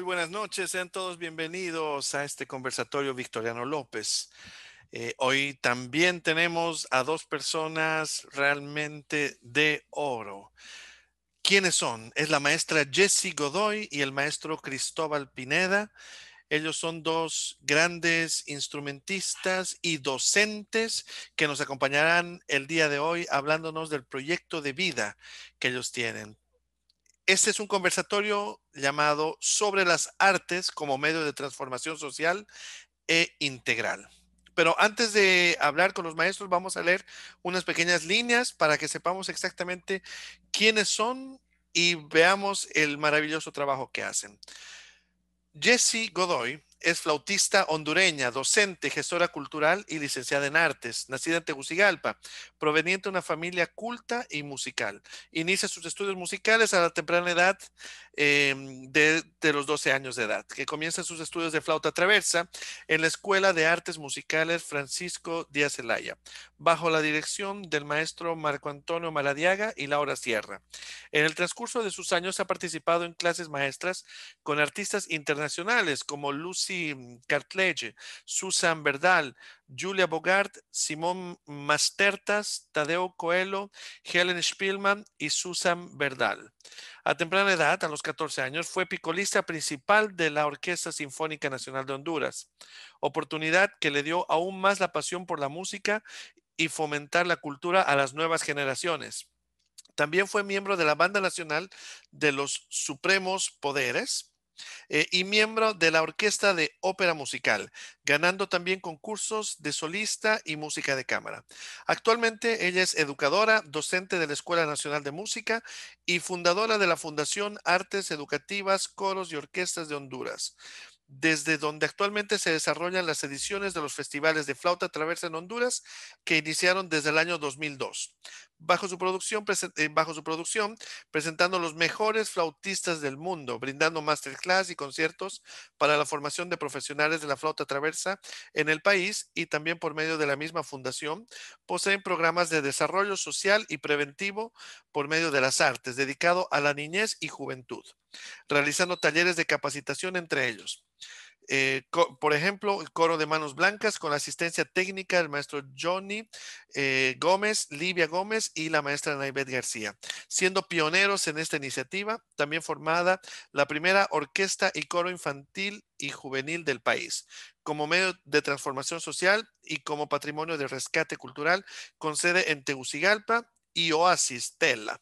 Muy buenas noches, sean todos bienvenidos a este conversatorio Victoriano López. Eh, hoy también tenemos a dos personas realmente de oro. ¿Quiénes son? Es la maestra Jessie Godoy y el maestro Cristóbal Pineda. Ellos son dos grandes instrumentistas y docentes que nos acompañarán el día de hoy hablándonos del proyecto de vida que ellos tienen. Este es un conversatorio llamado Sobre las artes como medio de transformación social e integral. Pero antes de hablar con los maestros, vamos a leer unas pequeñas líneas para que sepamos exactamente quiénes son y veamos el maravilloso trabajo que hacen. Jessie Godoy es flautista hondureña, docente, gestora cultural y licenciada en artes, nacida en Tegucigalpa, proveniente de una familia culta y musical. Inicia sus estudios musicales a la temprana edad em, de, los 12 años de edad, que comienza sus estudios de flauta traversa en la Escuela de Artes Musicales Francisco Díaz Elaya, bajo la dirección del maestro Marco Antonio Maladiaga y Laura Sierra. En el transcurso de sus años ha participado en clases maestras con artistas internacionales como Lucy Cartledge, Susan Verdal, Julia Bogart, Simón Mastertas, Tadeo Coelho, Helen Spielman y Susan Verdal. A temprana edad, a los 14 años, fue picolista principal de la Orquesta Sinfónica Nacional de Honduras, oportunidad que le dio aún más la pasión por la música y fomentar la cultura a las nuevas generaciones. También fue miembro de la Banda Nacional de los Supremos Poderes, eh, y miembro de la Orquesta de Ópera Musical, ganando también concursos de solista y música de cámara. Actualmente ella es educadora, docente de la Escuela Nacional de Música y fundadora de la Fundación Artes Educativas, Coros y Orquestas de Honduras desde donde actualmente se desarrollan las ediciones de los festivales de flauta traversa en Honduras que iniciaron desde el año 2002. Bajo su, producción, eh, bajo su producción, presentando los mejores flautistas del mundo, brindando masterclass y conciertos para la formación de profesionales de la flauta traversa en el país y también por medio de la misma fundación, poseen programas de desarrollo social y preventivo por medio de las artes, dedicado a la niñez y juventud, realizando talleres de capacitación entre ellos. Eh, por ejemplo, el coro de manos blancas con la asistencia técnica del maestro Johnny eh, Gómez, Livia Gómez y la maestra Naibet García, siendo pioneros en esta iniciativa, también formada la primera orquesta y coro infantil y juvenil del país, como medio de transformación social y como patrimonio de rescate cultural, con sede en Tegucigalpa y Oasis Tela.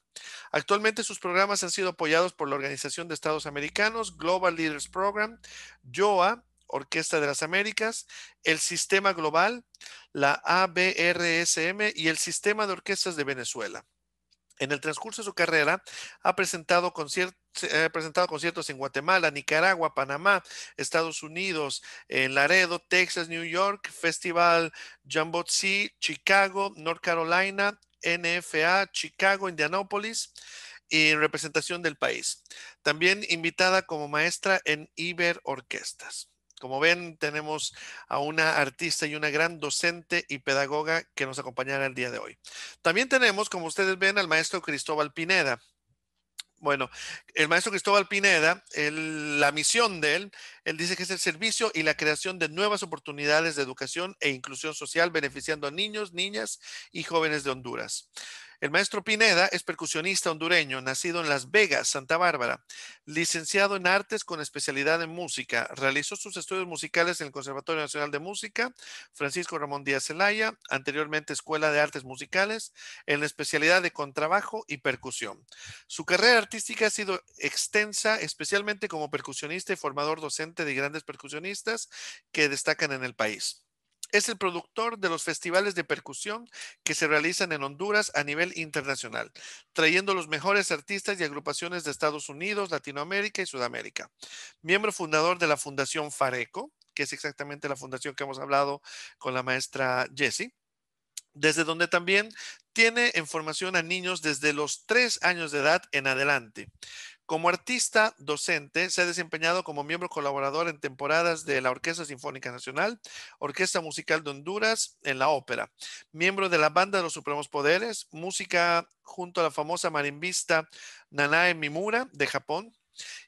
Actualmente sus programas han sido apoyados por la Organización de Estados Americanos, Global Leaders Program, YOA, Orquesta de las Américas, el Sistema Global, la ABRSM y el Sistema de Orquestas de Venezuela. En el transcurso de su carrera ha presentado, conciertos en Guatemala, Nicaragua, Panamá, Estados Unidos, en Laredo, Texas, New York, Festival Sea, Chicago, North Carolina, NFA, Chicago, Indianápolis y en representación del país. También invitada como maestra en Iber Orquestas. Como ven, tenemos a una artista y una gran docente y pedagoga que nos acompañará el día de hoy. También tenemos, como ustedes ven, al maestro Cristóbal Pineda. Bueno, el maestro Cristóbal Pineda, la misión de él, él dice que es el servicio y la creación de nuevas oportunidades de educación e inclusión social beneficiando a niños, niñas y jóvenes de Honduras. El maestro Pineda es percusionista hondureño, nacido en Las Vegas, Santa Bárbara, licenciado en artes con especialidad en música. Realizó sus estudios musicales en el Conservatorio Nacional de Música, Francisco Ramón Díaz Zelaya, anteriormente Escuela de Artes Musicales, en la especialidad de contrabajo y percusión. Su carrera artística ha sido extensa, especialmente como percusionista y formador docente de grandes percusionistas que destacan en el país. Es el productor de los festivales de percusión que se realizan en Honduras a nivel internacional, trayendo los mejores artistas y agrupaciones de Estados Unidos, Latinoamérica y Sudamérica. Miembro fundador de la Fundación Fareco, que es exactamente la fundación que hemos hablado con la maestra Jessie, desde donde también tiene en formación a niños desde los tres años de edad en adelante. Como artista docente, se ha desempeñado como miembro colaborador en temporadas de la Orquesta Sinfónica Nacional, Orquesta Musical de Honduras, en la ópera. Miembro de la Banda de los Supremos Poderes, música junto a la famosa marimbista Nanae Mimura de Japón.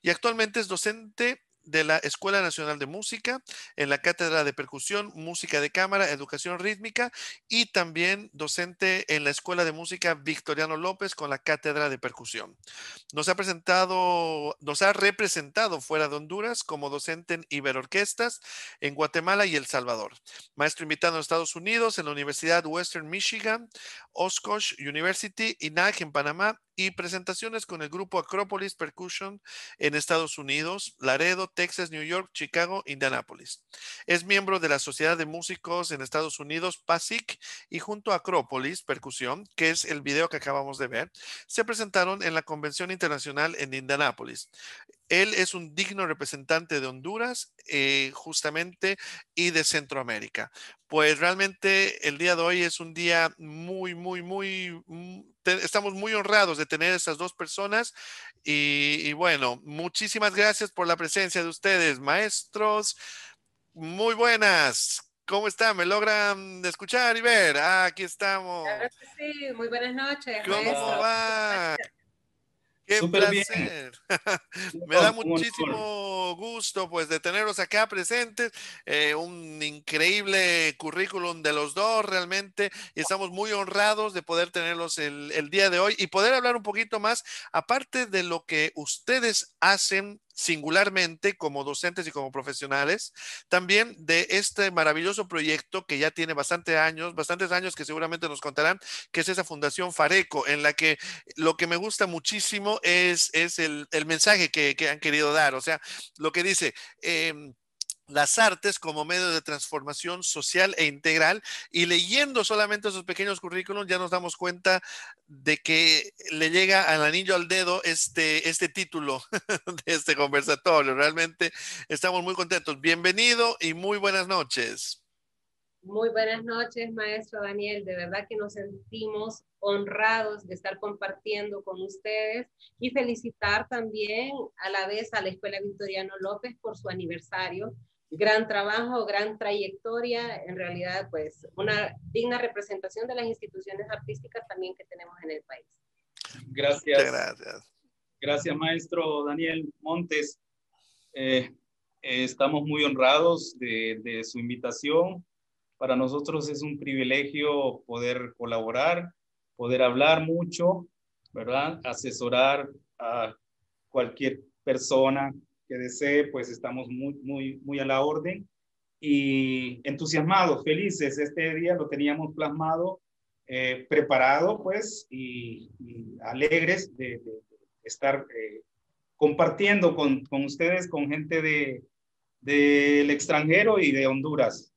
Y actualmente es docente de la Escuela Nacional de Música, en la Cátedra de Percusión, Música de Cámara, Educación Rítmica y también docente en la Escuela de Música Victoriano López con la Cátedra de Percusión. Nos ha presentado, nos ha representado fuera de Honduras como docente en Iberorquestas en Guatemala y El Salvador. Maestro invitado en Estados Unidos en la Universidad Western Michigan, Oshkosh University, INAG en Panamá y presentaciones con el grupo Acropolis Percussion en Estados Unidos, Laredo, Texas, New York, Chicago, Indianapolis. Es miembro de la Sociedad de Músicos en Estados Unidos, PASIC, y junto a Acropolis Percusión, que es el video que acabamos de ver, se presentaron en la Convención Internacional en Indianapolis. Él es un digno representante de Honduras, eh, justamente, y de Centroamérica. Pues realmente el día de hoy es un día muy, muy, muy, mm, estamos muy honrados de tener estas dos personas y, bueno, muchísimas gracias por la presencia de ustedes, maestros. Muy buenas. ¿Cómo están? ¿Me logran escuchar y ver? Ah, aquí estamos. sí, muy buenas noches. ¿Cómo va? Qué placer. Me da muchísimo gusto pues de tenerlos acá presentes. Eh, un increíble currículum de los dos realmente. Y estamos muy honrados de poder tenerlos el, el día de hoy y poder hablar un poquito más, aparte de lo que ustedes hacen singularmente como docentes y como profesionales, también de este maravilloso proyecto que ya tiene bastante años, bastantes años que seguramente nos contarán, que es esa Fundación Fareco, en la que lo que me gusta muchísimo es, es el, el mensaje que, que, han querido dar. O sea, lo que dice... Eh, las artes como medio de transformación social e integral y leyendo solamente esos pequeños currículums ya nos damos cuenta de que le llega al anillo al dedo este, este título de este conversatorio. Realmente estamos muy contentos. Bienvenido y muy buenas noches. Muy buenas noches, maestro Daniel. De verdad que nos sentimos honrados de estar compartiendo con ustedes y felicitar también a la vez a la Escuela Victoriano López por su aniversario gran trabajo, gran trayectoria, en realidad pues una digna representación de las instituciones artísticas también que tenemos en el país. Gracias. gracias. Gracias, maestro Daniel Montes. Eh, eh, estamos muy honrados de, de, su invitación. Para nosotros es un privilegio poder colaborar, poder hablar mucho, ¿verdad? Asesorar a cualquier persona que desee, pues estamos muy, muy, muy a la orden y entusiasmados, felices. Este día lo teníamos plasmado, eh, preparado, pues, y, alegres de, estar eh, compartiendo con, con, ustedes, con gente de, del extranjero y de Honduras.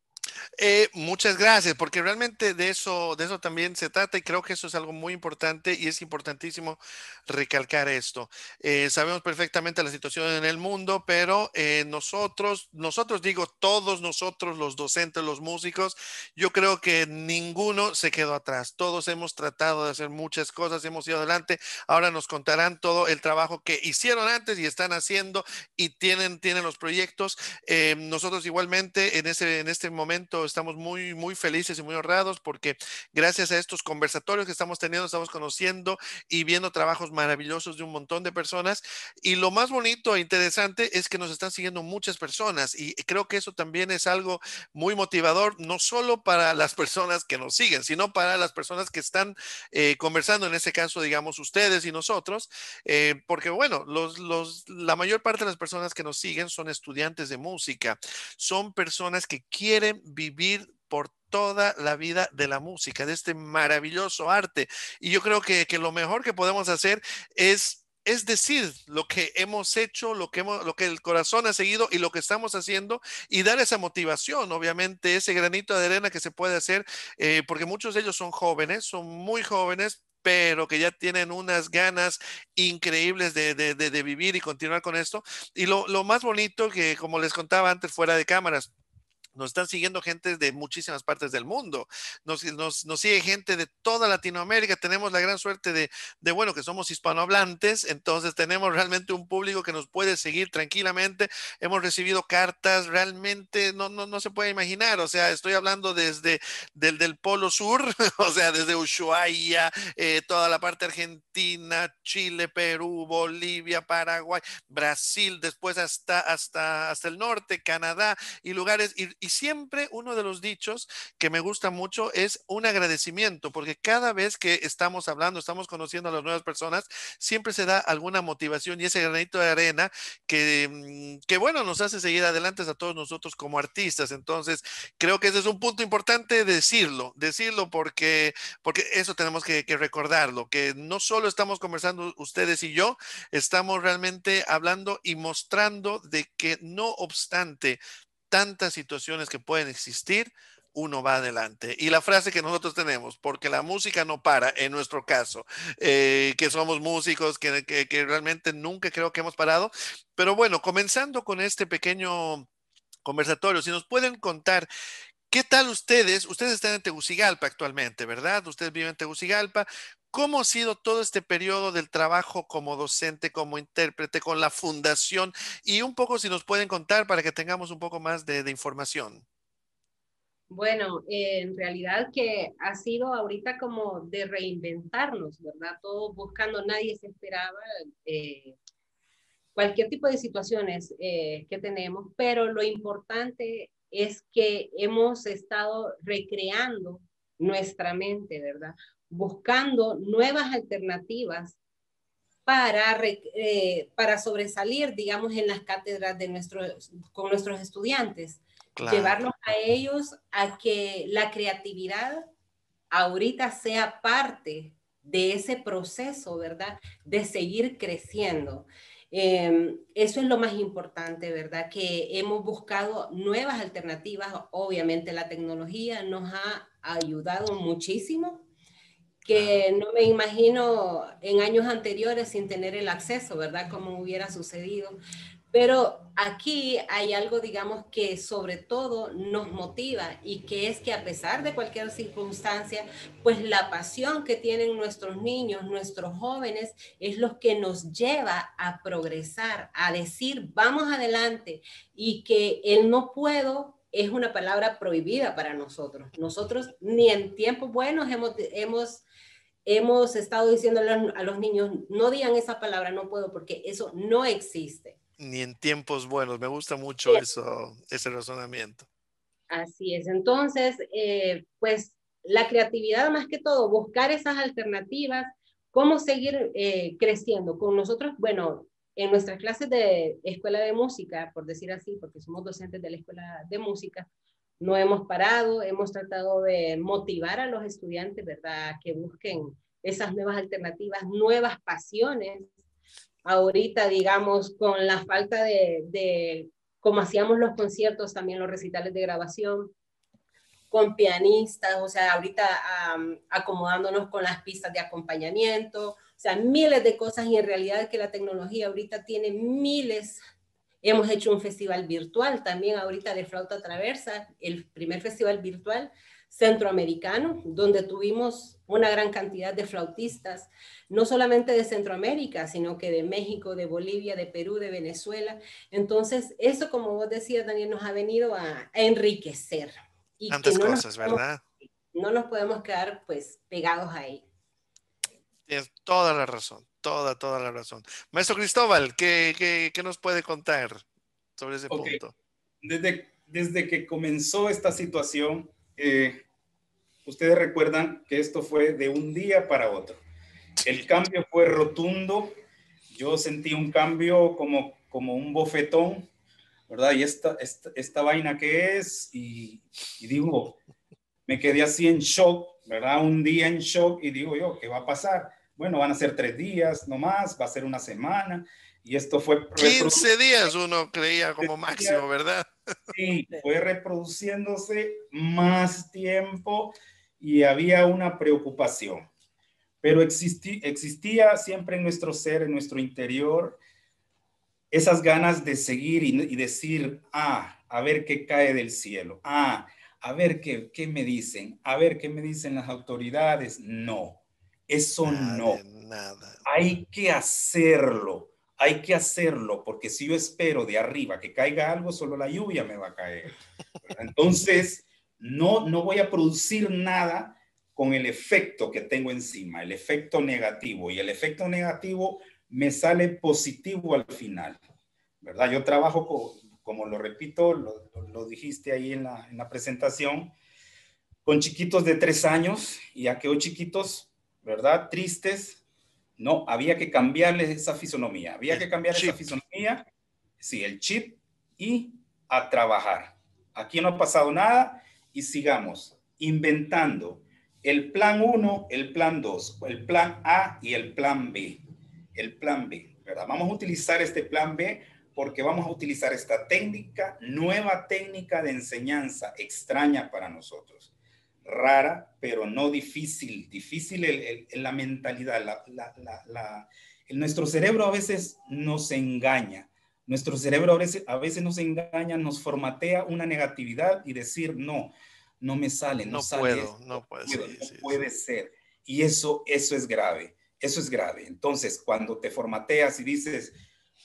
Eh, muchas gracias, porque realmente de eso, de eso también se trata y creo que eso es algo muy importante y es importantísimo recalcar esto. Eh, sabemos perfectamente la situación en el mundo, pero eh, nosotros, nosotros digo todos nosotros, los docentes, los músicos, yo creo que ninguno se quedó atrás. Todos hemos tratado de hacer muchas cosas, hemos ido adelante. Ahora nos contarán todo el trabajo que hicieron antes y están haciendo y tienen, tienen los proyectos. nosotros igualmente en, ese, en este momento estamos muy, muy felices y muy honrados porque gracias a estos conversatorios que estamos teniendo, estamos conociendo y viendo trabajos maravillosos de un montón de personas. Y lo más bonito e interesante es que nos están siguiendo muchas personas y creo que eso también es algo muy motivador, no solo para las personas que nos siguen, sino para las personas que están eh, conversando, en ese caso, digamos, ustedes y nosotros, eh, porque bueno, los, los, la mayor parte de las personas que nos siguen son estudiantes de música, son personas que quieren vivir por toda la vida de la música, de este maravilloso arte. Y yo creo que, que lo mejor que podemos hacer es es decir lo que hemos hecho, lo que, lo que el corazón ha seguido y lo que estamos haciendo y dar esa motivación, obviamente, ese granito de arena que se puede hacer, eh, porque muchos de ellos son jóvenes, son muy jóvenes, pero que ya tienen unas ganas increíbles de, de, de, vivir y continuar con esto. Y lo, lo más bonito que, como les contaba antes, fuera de cámaras, nos están siguiendo gente de muchísimas partes del mundo. Nos, nos, nos, sigue gente de toda Latinoamérica. Tenemos la gran suerte de, de, bueno, que somos hispanohablantes. Entonces tenemos realmente un público que nos puede seguir tranquilamente. Hemos recibido cartas realmente, no, no, no se puede imaginar. O sea, estoy hablando desde del, del Polo Sur, o sea, desde Ushuaia, eh, toda la parte argentina, Chile, Perú, Bolivia, Paraguay, Brasil, después hasta, hasta, hasta el norte, Canadá y lugares. Y siempre uno de los dichos que me gusta mucho es un agradecimiento, porque cada vez que estamos hablando, estamos conociendo a las nuevas personas, siempre se da alguna motivación y ese granito de arena que, mm, que bueno, nos hace seguir adelante a todos nosotros como artistas. Entonces, creo que ese es un punto importante decirlo, decirlo porque, porque eso tenemos que, que recordarlo, que no solo estamos conversando ustedes y yo, estamos realmente hablando y mostrando de que no obstante tantas situaciones que pueden existir, uno va adelante. Y la frase que nosotros tenemos, porque la música no para, en nuestro caso, eh, que somos músicos, que, que, que, realmente nunca creo que hemos parado. Pero bueno, comenzando con este pequeño conversatorio, si nos pueden contar ¿Qué tal ustedes? Ustedes están en Tegucigalpa actualmente, ¿verdad? Ustedes viven en Tegucigalpa. ¿Cómo ha sido todo este periodo del trabajo como docente, como intérprete, con la fundación? Y un poco si nos pueden contar para que tengamos un poco más de, de información. Bueno, eh, en realidad que ha sido ahorita como de reinventarnos, ¿verdad? Todos buscando, nadie se esperaba eh, cualquier tipo de situaciones eh, que tenemos, pero lo importante es que hemos estado recreando nuestra mente, ¿verdad? Buscando nuevas alternativas para, eh, para sobresalir, digamos, en las cátedras de nuestros, con nuestros estudiantes. Claro. Llevarlos a ellos a que la creatividad ahorita sea parte de ese proceso, ¿verdad? De seguir creciendo. Eh, eso es lo más importante, ¿verdad? Que hemos buscado nuevas alternativas. Obviamente la tecnología nos ha ayudado muchísimo, que no me imagino en años anteriores sin tener el acceso, ¿verdad? Como hubiera sucedido. Pero aquí hay algo, digamos, que sobre todo nos motiva y que es que a pesar de cualquier circunstancia, pues la pasión que tienen nuestros niños, nuestros jóvenes, es lo que nos lleva a progresar, a decir, vamos adelante y que el no puedo es una palabra prohibida para nosotros. Nosotros ni en tiempos buenos hemos, hemos, hemos estado diciendo a los niños, no digan esa palabra, no puedo, porque eso no existe ni en tiempos buenos. Me gusta mucho eso, ese razonamiento. Así es. Entonces, eh, pues la creatividad más que todo, buscar esas alternativas, cómo seguir eh, creciendo. Con nosotros, bueno, en nuestras clases de escuela de música, por decir así, porque somos docentes de la escuela de música, no hemos parado, hemos tratado de motivar a los estudiantes, ¿verdad?, que busquen esas nuevas alternativas, nuevas pasiones ahorita, digamos, con la falta de, de como hacíamos los conciertos, también los recitales de grabación, con pianistas, o sea, ahorita acomodándonos con las pistas de acompañamiento, o sea, miles de cosas y en realidad que la tecnología ahorita tiene miles. Hemos hecho un festival virtual también ahorita de flauta traversa, el primer festival virtual centroamericano, donde tuvimos una gran cantidad de flautistas, no solamente de Centroamérica, sino que de México, de Bolivia, de Perú, de Venezuela. Entonces, eso, como vos decías, Daniel, nos ha venido a, enriquecer. Y Tantas no cosas, ¿verdad? No nos podemos quedar, pues, pegados ahí. Tienes toda la razón, toda, toda la razón. Maestro Cristóbal, ¿qué, qué, qué nos puede contar sobre ese okay. punto? Desde, desde que comenzó esta situación, eh, ustedes recuerdan que esto fue de un día para otro. El cambio fue rotundo. Yo sentí un cambio como, como un bofetón, ¿verdad? Y esta, esta, esta vaina que es, y, y, digo, me quedé así en shock, ¿verdad? Un día en shock y digo yo, ¿qué va a pasar? Bueno, van a ser tres días nomás, va a ser una semana. Y esto fue... 15 días uno creía como máximo, ¿verdad? Sí, fue reproduciéndose más tiempo y había una preocupación. Pero existí, existía siempre en nuestro ser, en nuestro interior, esas ganas de seguir y, y decir, ah, a ver qué cae del cielo. Ah, a ver qué, qué me dicen, a ver qué me dicen las autoridades. No, eso no. Nada. Hay que hacerlo, hay que hacerlo, porque si yo espero de arriba que caiga algo, solo la lluvia me va a caer. Entonces, no, no voy a producir nada con el efecto que tengo encima, el efecto negativo. Y el efecto negativo me sale positivo al final, ¿verdad? Yo trabajo, con, como lo repito, lo, dijiste ahí en la, en la, presentación, con chiquitos de tres años y aquellos chiquitos, ¿verdad? Tristes. No, había que cambiarles esa fisonomía, había que cambiar esa fisonomía, sí, el chip y a trabajar. Aquí no ha pasado nada y sigamos inventando el plan 1, el plan 2, el plan A y el plan B. El plan B, ¿verdad? Vamos a utilizar este plan B porque vamos a utilizar esta técnica, nueva técnica de enseñanza extraña para nosotros. Rara, pero no difícil. Difícil en la mentalidad. La, nuestro cerebro a veces nos engaña. Nuestro cerebro a veces, a veces nos engaña, nos formatea una negatividad y decir, no, no me sale, no, puedo, no puede, ser, no puede ser. Y eso, eso es grave, eso es grave. Entonces, cuando te formateas y dices,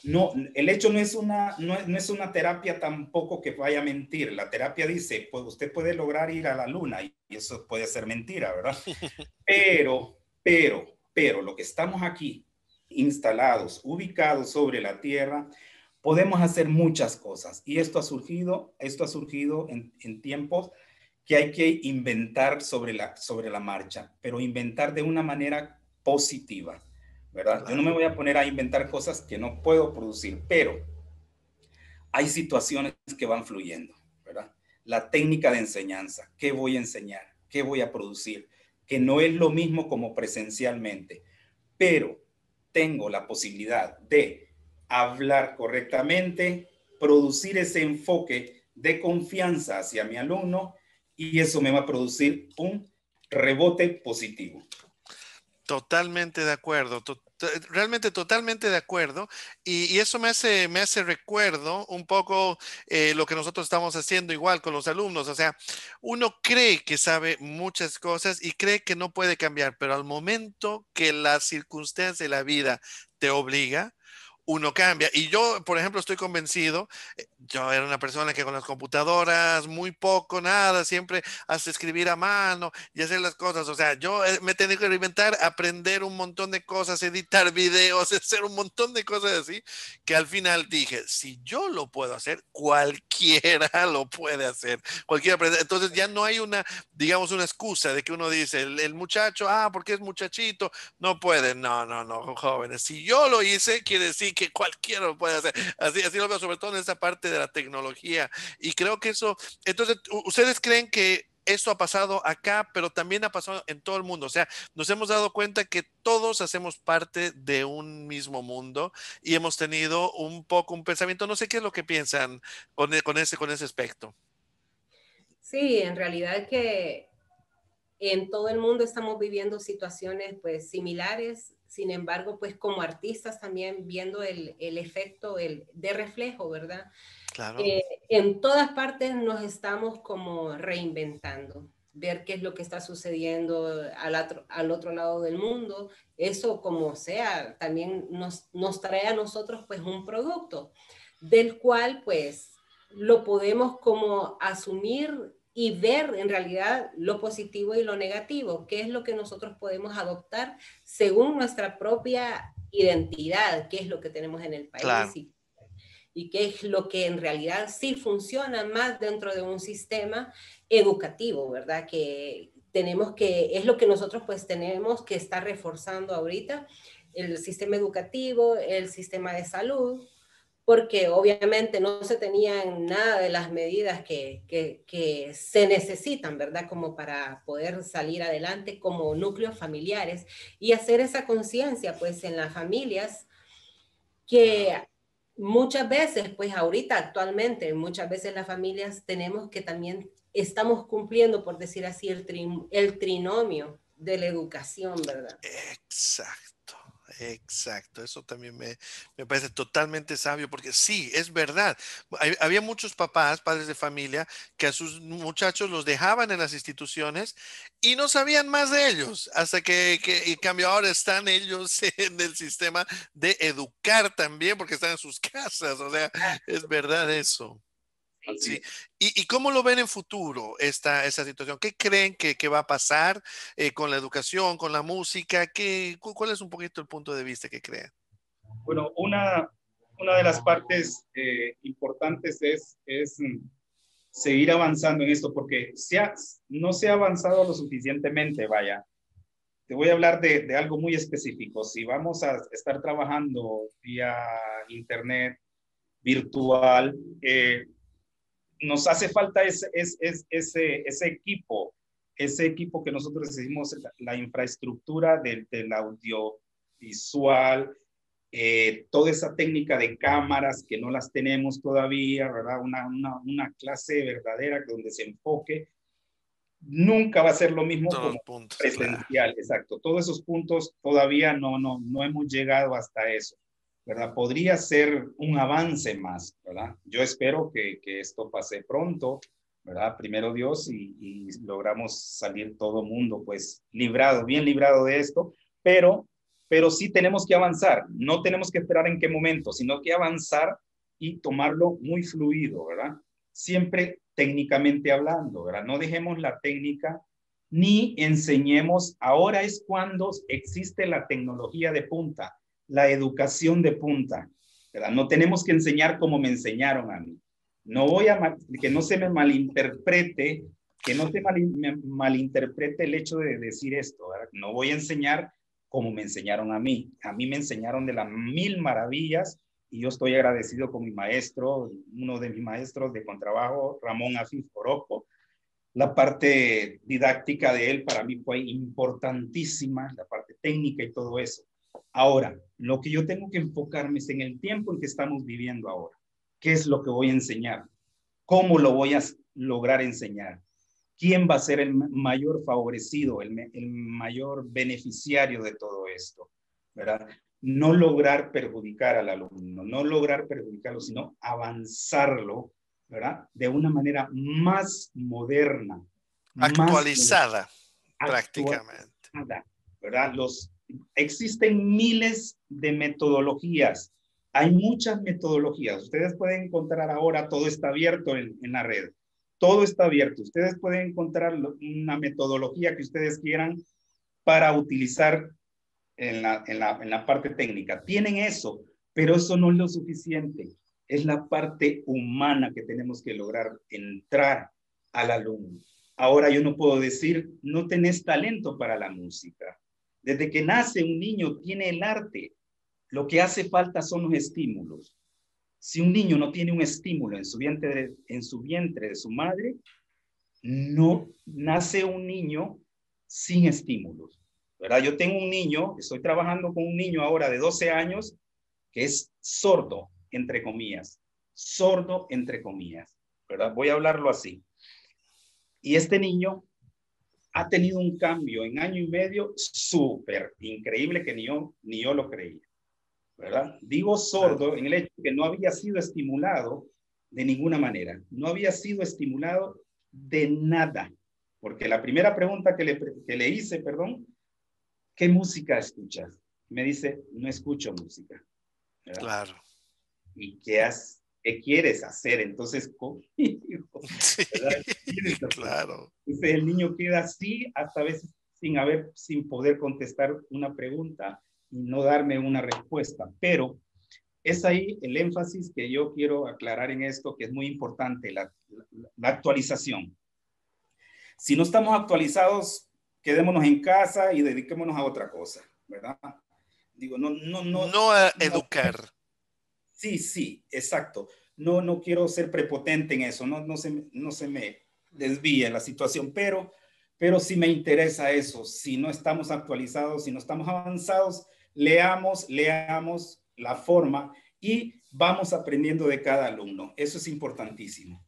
no, el hecho no es una, no, es una terapia tampoco que vaya a mentir. La terapia dice, pues usted puede lograr ir a la luna y eso puede ser mentira, ¿verdad? Pero, pero, pero lo que estamos aquí instalados, ubicados sobre la tierra, podemos hacer muchas cosas. Y esto ha surgido, esto ha surgido en, en tiempos que hay que inventar sobre la, sobre la marcha, pero inventar de una manera positiva, ¿verdad? Yo no me voy a poner a inventar cosas que no puedo producir, pero hay situaciones que van fluyendo, ¿verdad? La técnica de enseñanza, ¿qué voy a enseñar? ¿Qué voy a producir? Que no es lo mismo como presencialmente, pero tengo la posibilidad de hablar correctamente, producir ese enfoque de confianza hacia mi alumno y eso me va a producir un rebote positivo. Totalmente de acuerdo, realmente totalmente de acuerdo. Y, eso me hace, me hace recuerdo un poco eh, lo que nosotros estamos haciendo igual con los alumnos. O sea, uno cree que sabe muchas cosas y cree que no puede cambiar, pero al momento que la circunstancia de la vida te obliga, uno cambia. Y yo, por ejemplo, estoy convencido, eh, yo era una persona que con las computadoras, muy poco, nada, siempre hace escribir a mano y hacer las cosas. O sea, yo eh, me tenía que reinventar, aprender un montón de cosas, editar videos, hacer un montón de cosas así, que al final dije, si yo lo puedo hacer, cualquiera lo puede hacer. Cualquiera. Entonces ya no hay una, digamos, una excusa de que uno dice, el, el muchacho, ah, porque es muchachito, no puede. No, no, no, jóvenes. Si yo lo hice, quiere decir que cualquiera lo puede hacer. Así, así lo veo, sobre todo en esa parte de la tecnología. Y creo que eso, entonces, ¿ustedes creen que eso ha pasado acá, pero también ha pasado en todo el mundo. O sea, nos hemos dado cuenta que todos hacemos parte de un mismo mundo y hemos tenido un poco un pensamiento. No sé qué es lo que piensan con, con ese, con ese aspecto. Sí, en realidad que en todo el mundo estamos viviendo situaciones pues similares sin embargo, pues como artistas también viendo el, el efecto el, de reflejo, ¿verdad? Claro. Eh, en todas partes nos estamos como reinventando, ver qué es lo que está sucediendo al otro, al otro lado del mundo. Eso como sea, también nos, nos trae a nosotros pues un producto del cual pues lo podemos como asumir y ver en realidad lo positivo y lo negativo, qué es lo que nosotros podemos adoptar según nuestra propia identidad, qué es lo que tenemos en el país y, qué es lo que en realidad sí funciona más dentro de un sistema educativo, ¿verdad? Que tenemos que, es lo que nosotros pues tenemos que estar reforzando ahorita, el sistema educativo, el sistema de salud, porque obviamente no se tenían nada de las medidas que, que, se necesitan, ¿verdad? Como para poder salir adelante como núcleos familiares y hacer esa conciencia, pues, en las familias que muchas veces, pues ahorita actualmente, muchas veces las familias tenemos que también estamos cumpliendo, por decir así, el, el trinomio de la educación, ¿verdad? Exacto. Exacto. Eso también me, me, parece totalmente sabio, porque sí, es verdad. había muchos papás, padres de familia, que a sus muchachos los dejaban en las instituciones y no sabían más de ellos, hasta que, que en cambio ahora están ellos en el sistema de educar también, porque están en sus casas. O sea, es verdad eso. Sí. ¿Y, cómo lo ven en futuro esta, esta situación? ¿Qué creen que, va a pasar eh, con la educación, con la música? ¿Qué, ¿Cuál es un poquito el punto de vista que creen? Bueno, una, una de las partes eh, importantes es, es mm, seguir avanzando en esto, porque se no se ha avanzado lo suficientemente, vaya. Te voy a hablar de, de algo muy específico. Si vamos a estar trabajando vía internet, virtual, eh, nos hace falta ese, ese, ese, equipo, ese equipo que nosotros decimos la, infraestructura del, del audiovisual, eh, toda esa técnica de cámaras que no las tenemos todavía, ¿verdad? Una, una, una, clase verdadera donde se enfoque. Nunca va a ser lo mismo como presencial, exacto. Todos esos puntos todavía no, no, no hemos llegado hasta eso. ¿Verdad? Podría ser un avance más, ¿verdad? Yo espero que, que esto pase pronto, ¿verdad? Primero Dios y, y, logramos salir todo mundo, pues, librado, bien librado de esto, pero, pero sí tenemos que avanzar, no tenemos que esperar en qué momento, sino que avanzar y tomarlo muy fluido, ¿verdad? Siempre técnicamente hablando, ¿verdad? No dejemos la técnica ni enseñemos, ahora es cuando existe la tecnología de punta, la educación de punta. ¿verdad? No tenemos que enseñar como me enseñaron a mí. No voy a, que no se me malinterprete, que no se malinterprete el hecho de decir esto. No voy a enseñar como me enseñaron a mí. A mí me enseñaron de las mil maravillas y yo estoy agradecido con mi maestro, uno de mis maestros de contrabajo, Ramón Afif Oroco. La parte didáctica de él para mí fue importantísima, la parte técnica y todo eso. Ahora, lo que yo tengo que enfocarme es en el tiempo en que estamos viviendo ahora. ¿Qué es lo que voy a enseñar? ¿Cómo lo voy a lograr enseñar? ¿Quién va a ser el mayor favorecido, el, mayor beneficiario de todo esto? ¿Verdad? No lograr perjudicar al alumno, no lograr perjudicarlo, sino avanzarlo, ¿verdad? De una manera más moderna. Actualizada, prácticamente. ¿verdad? Los, existen miles de metodologías. Hay muchas metodologías. Ustedes pueden encontrar ahora, todo está abierto en, la red. Todo está abierto. Ustedes pueden encontrar una metodología que ustedes quieran para utilizar en la, en la, parte técnica. Tienen eso, pero eso no es lo suficiente. Es la parte humana que tenemos que lograr entrar al alumno. Ahora yo no puedo decir, no tenés talento para la música desde que nace un niño tiene el arte. Lo que hace falta son los estímulos. Si un niño no tiene un estímulo en su vientre en su, vientre de su madre, no nace un niño sin estímulos. ¿verdad? Yo tengo un niño, estoy trabajando con un niño ahora de 12 años que es sordo, entre comillas. Sordo, entre comillas. ¿verdad? Voy a hablarlo así. Y este niño ha tenido un cambio en año y medio súper increíble que ni yo, ni yo lo creía. ¿Verdad? Digo sordo en el hecho que no había sido estimulado de ninguna manera. No había sido estimulado de nada. Porque la primera pregunta que le, que le hice, perdón, ¿qué música escuchas? Me dice, no escucho música. Claro. ¿Y qué has ¿qué quieres hacer entonces conmigo? claro. Entonces el niño queda así hasta a veces sin haber, sin poder contestar una pregunta y no darme una respuesta. Pero es ahí el énfasis que yo quiero aclarar en esto, que es muy importante, la, la actualización. Si no estamos actualizados, quedémonos en casa y dediquémonos a otra cosa, ¿verdad? Digo, no, no, no. No a educar. Sí, sí, exacto. No, no quiero ser prepotente en eso, no, no, se, no se me desvíe la situación, pero, pero sí me interesa eso. Si no estamos actualizados, si no estamos avanzados, leamos, leamos la forma y vamos aprendiendo de cada alumno. Eso es importantísimo.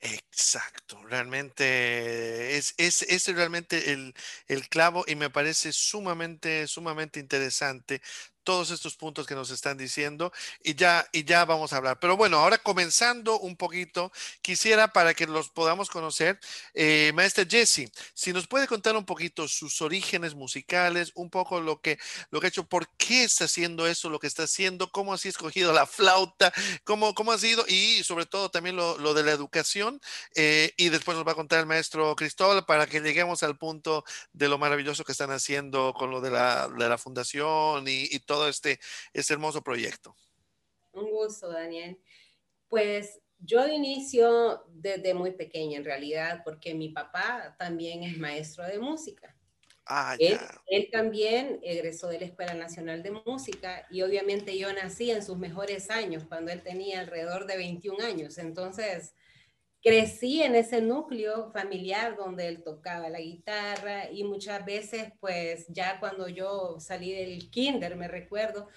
Exacto, realmente es, es, es realmente el, el, clavo y me parece sumamente, sumamente interesante todos estos puntos que nos están diciendo y ya, y ya vamos a hablar. Pero bueno, ahora comenzando un poquito, quisiera para que los podamos conocer, eh, maestra Jessie, si nos puede contar un poquito sus orígenes musicales, un poco lo que, lo que ha hecho, por qué está haciendo eso, lo que está haciendo, cómo así escogido la flauta, cómo, cómo ha sido y sobre todo también lo, lo de la educación. Eh, y después nos va a contar el maestro Cristóbal para que lleguemos al punto de lo maravilloso que están haciendo con lo de la, de la fundación y, y todo todo este, este hermoso proyecto. Un gusto, Daniel. Pues yo inicio desde muy pequeña en realidad, porque mi papá también es maestro de música. Ah, él, él, también egresó de la Escuela Nacional de Música y obviamente yo nací en sus mejores años, cuando él tenía alrededor de 21 años. Entonces, crecí en ese núcleo familiar donde él tocaba la guitarra y muchas veces, pues ya cuando yo salí del kinder, me recuerdo,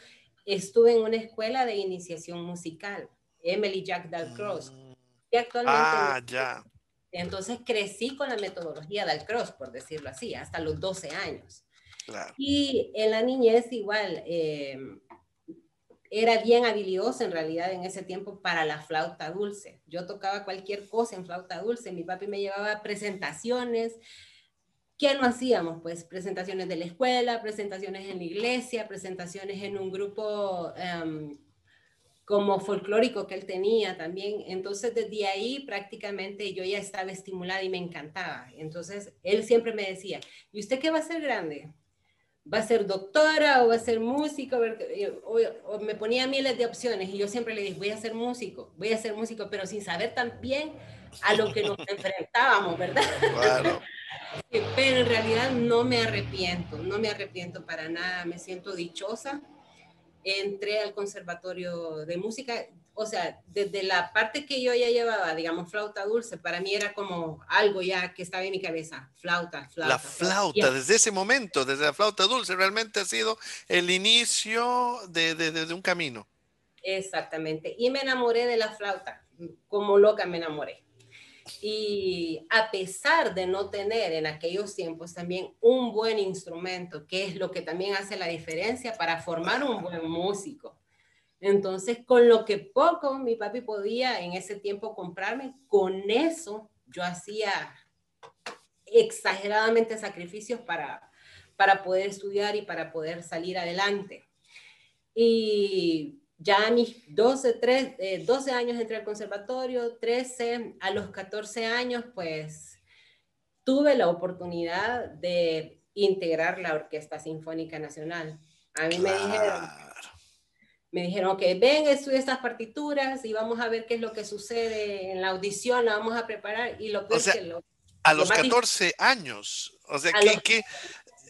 estuve en una escuela de iniciación musical, Emily Jack Dalcross. Mm. Y actualmente... Ah, ya. Entonces crecí con la metodología Dalcross, por decirlo así, hasta los 12 años. Claro. Y en la niñez igual, eh, era bien habilidosa en realidad en ese tiempo para la flauta dulce. Yo tocaba cualquier cosa en flauta dulce. Mi papi me llevaba presentaciones. ¿Qué no hacíamos? Pues presentaciones de la escuela, presentaciones en la iglesia, presentaciones en un grupo em, como folclórico que él tenía también. Entonces, desde ahí prácticamente yo ya estaba estimulada y me encantaba. Entonces, él siempre me decía, ¿y usted qué va a ser grande? Va a ser doctora o va a ser músico, o, me ponía miles de opciones y yo siempre le dije, voy a ser músico, voy a ser músico, pero sin saber tan bien a lo que nos enfrentábamos, ¿verdad? Claro. pero en realidad no me arrepiento, no me arrepiento para nada, me siento dichosa. Entré al conservatorio de música, o sea, desde la parte que yo ya llevaba, digamos, flauta dulce, para mí era como algo ya que estaba en mi cabeza, flauta, flauta. La flauta, desde ese momento, desde la flauta dulce, realmente ha sido el inicio de, de, de, un camino. Exactamente, y me enamoré de la flauta, como loca me enamoré. Y a pesar de no tener en aquellos tiempos también un buen instrumento, que es lo que también hace la diferencia para formar un buen músico, entonces, con lo que poco mi papi podía en ese tiempo comprarme, con eso yo hacía exageradamente sacrificios para, para poder estudiar y para poder salir adelante. Y ya a mis 12, 3, 12 años entré al conservatorio, 13, a los 14 años, pues tuve la oportunidad de integrar la Orquesta Sinfónica Nacional. A mí me dijeron, me dijeron, ok, ven, estudia estas partituras y vamos a ver qué es lo que sucede en la audición, la vamos a preparar y lo que a los 14 años, o sea, ¿qué,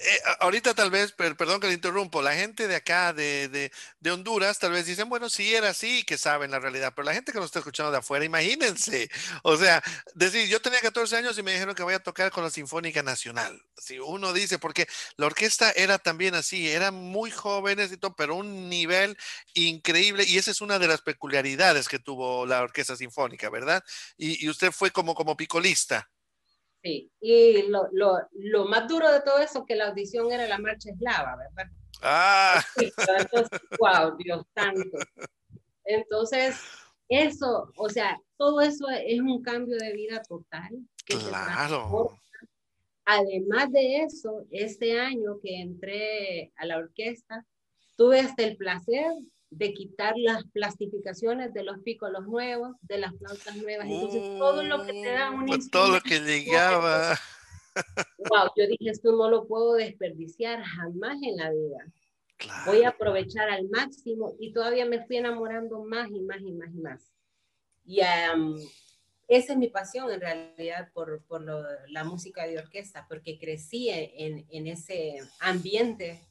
eh, ahorita tal vez, perdón que le interrumpo, la gente de acá, de, de, de, Honduras, tal vez dicen, bueno, sí era así, que saben la realidad, pero la gente que nos está escuchando de afuera, imagínense, o sea, decir, yo tenía 14 años y me dijeron que voy a tocar con la Sinfónica Nacional. Si uno dice, porque la orquesta era también así, eran muy jóvenes y todo, pero un nivel increíble, y esa es una de las peculiaridades que tuvo la Orquesta Sinfónica, ¿verdad? Y, y usted fue como, como picolista. Sí, y lo, lo, lo, más duro de todo eso, que la audición era la marcha eslava, ¿verdad? Ah. Entonces, wow, Dios santo. Entonces, eso, o sea, todo eso es un cambio de vida total. claro. Además de eso, este año que entré a la orquesta, tuve hasta el placer de quitar las plastificaciones de los pícolos nuevos, de las flautas nuevas. Entonces, todo lo que te da un pues Todo lo que llegaba. Wow, yo dije, esto no lo puedo desperdiciar jamás en la vida. Voy a aprovechar al máximo y todavía me fui enamorando más y más y más y más. Y esa es mi pasión en realidad por, por la música de orquesta, porque crecí en, en ese ambiente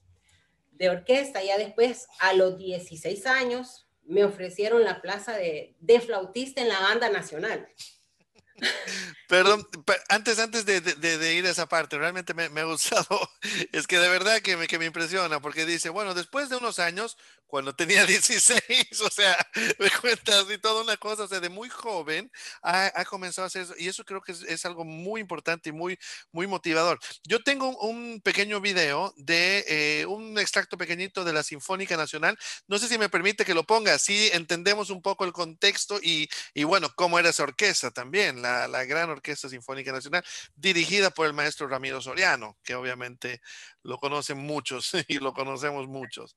de orquesta. Ya después, a los 16 años, me ofrecieron la plaza de, de flautista en la banda nacional. Perdón, antes, antes de, de, ir a esa parte, realmente me, me, ha gustado, es que de verdad que me, que me impresiona, porque dice, bueno, después de unos años cuando tenía 16, o sea, me cuentas y toda una cosa, o sea, de muy joven ha, comenzado a hacer eso y eso creo que es, algo muy importante y muy, muy motivador. Yo tengo un, pequeño video de eh, un extracto pequeñito de la Sinfónica Nacional, no sé si me permite que lo ponga, así entendemos un poco el contexto y, y bueno, cómo era esa orquesta también, la, la gran Orquesta Sinfónica Nacional, dirigida por el maestro Ramiro Soriano, que obviamente lo conocen muchos y lo conocemos muchos.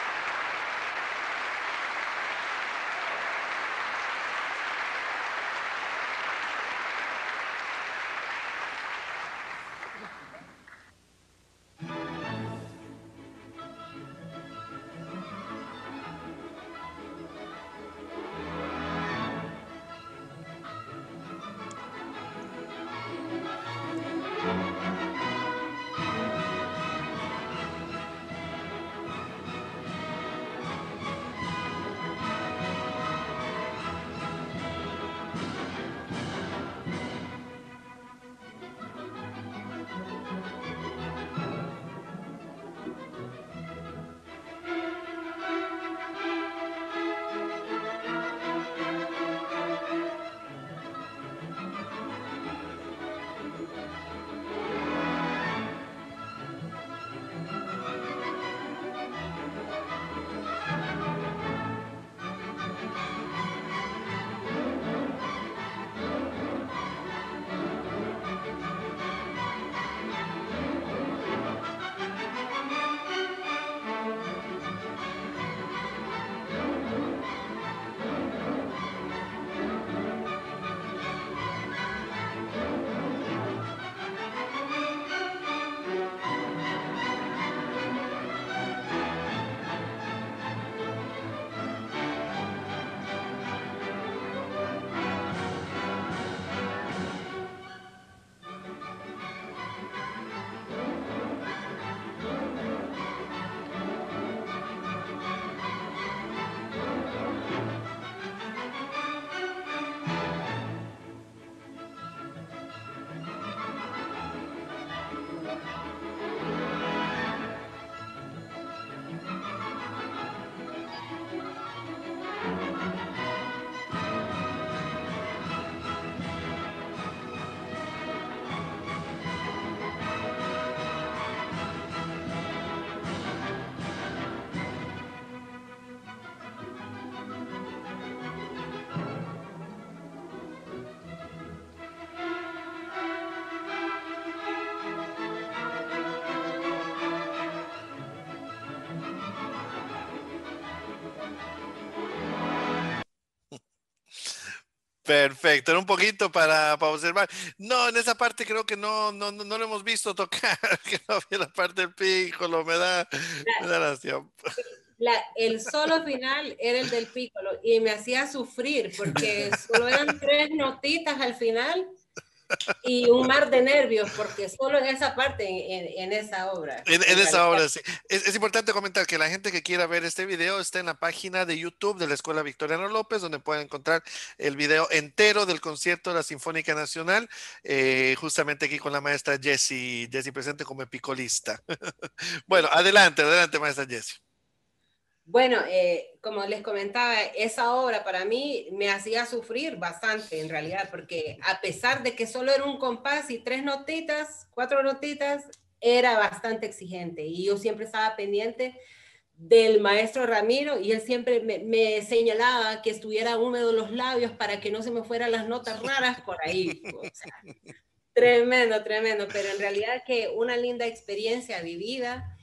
Perfecto, era un poquito para, para, observar. No, en esa parte creo que no, no, no, lo hemos visto tocar, que no había la parte del pícolo, me da, me da la, el solo final era el del pícolo y me hacía sufrir porque solo eran tres notitas al final y un mar de nervios, porque solo en esa parte, en, esa obra. En, esa obra, sí. Es, importante comentar que la gente que quiera ver este video está en la página de YouTube de la Escuela Victoriano López, donde pueden encontrar el video entero del concierto de la Sinfónica Nacional, eh, justamente aquí con la maestra Jessie, Jessie presente como epicolista. bueno, adelante, adelante, maestra Jessie. Bueno, eh, como les comentaba, esa obra para mí me hacía sufrir bastante en realidad, porque a pesar de que solo era un compás y tres notitas, cuatro notitas, era bastante exigente. Y yo siempre estaba pendiente del maestro Ramiro y él siempre me, señalaba que estuviera húmedo los labios para que no se me fueran las notas raras por ahí. tremendo, tremendo, pero en realidad que una linda experiencia vivida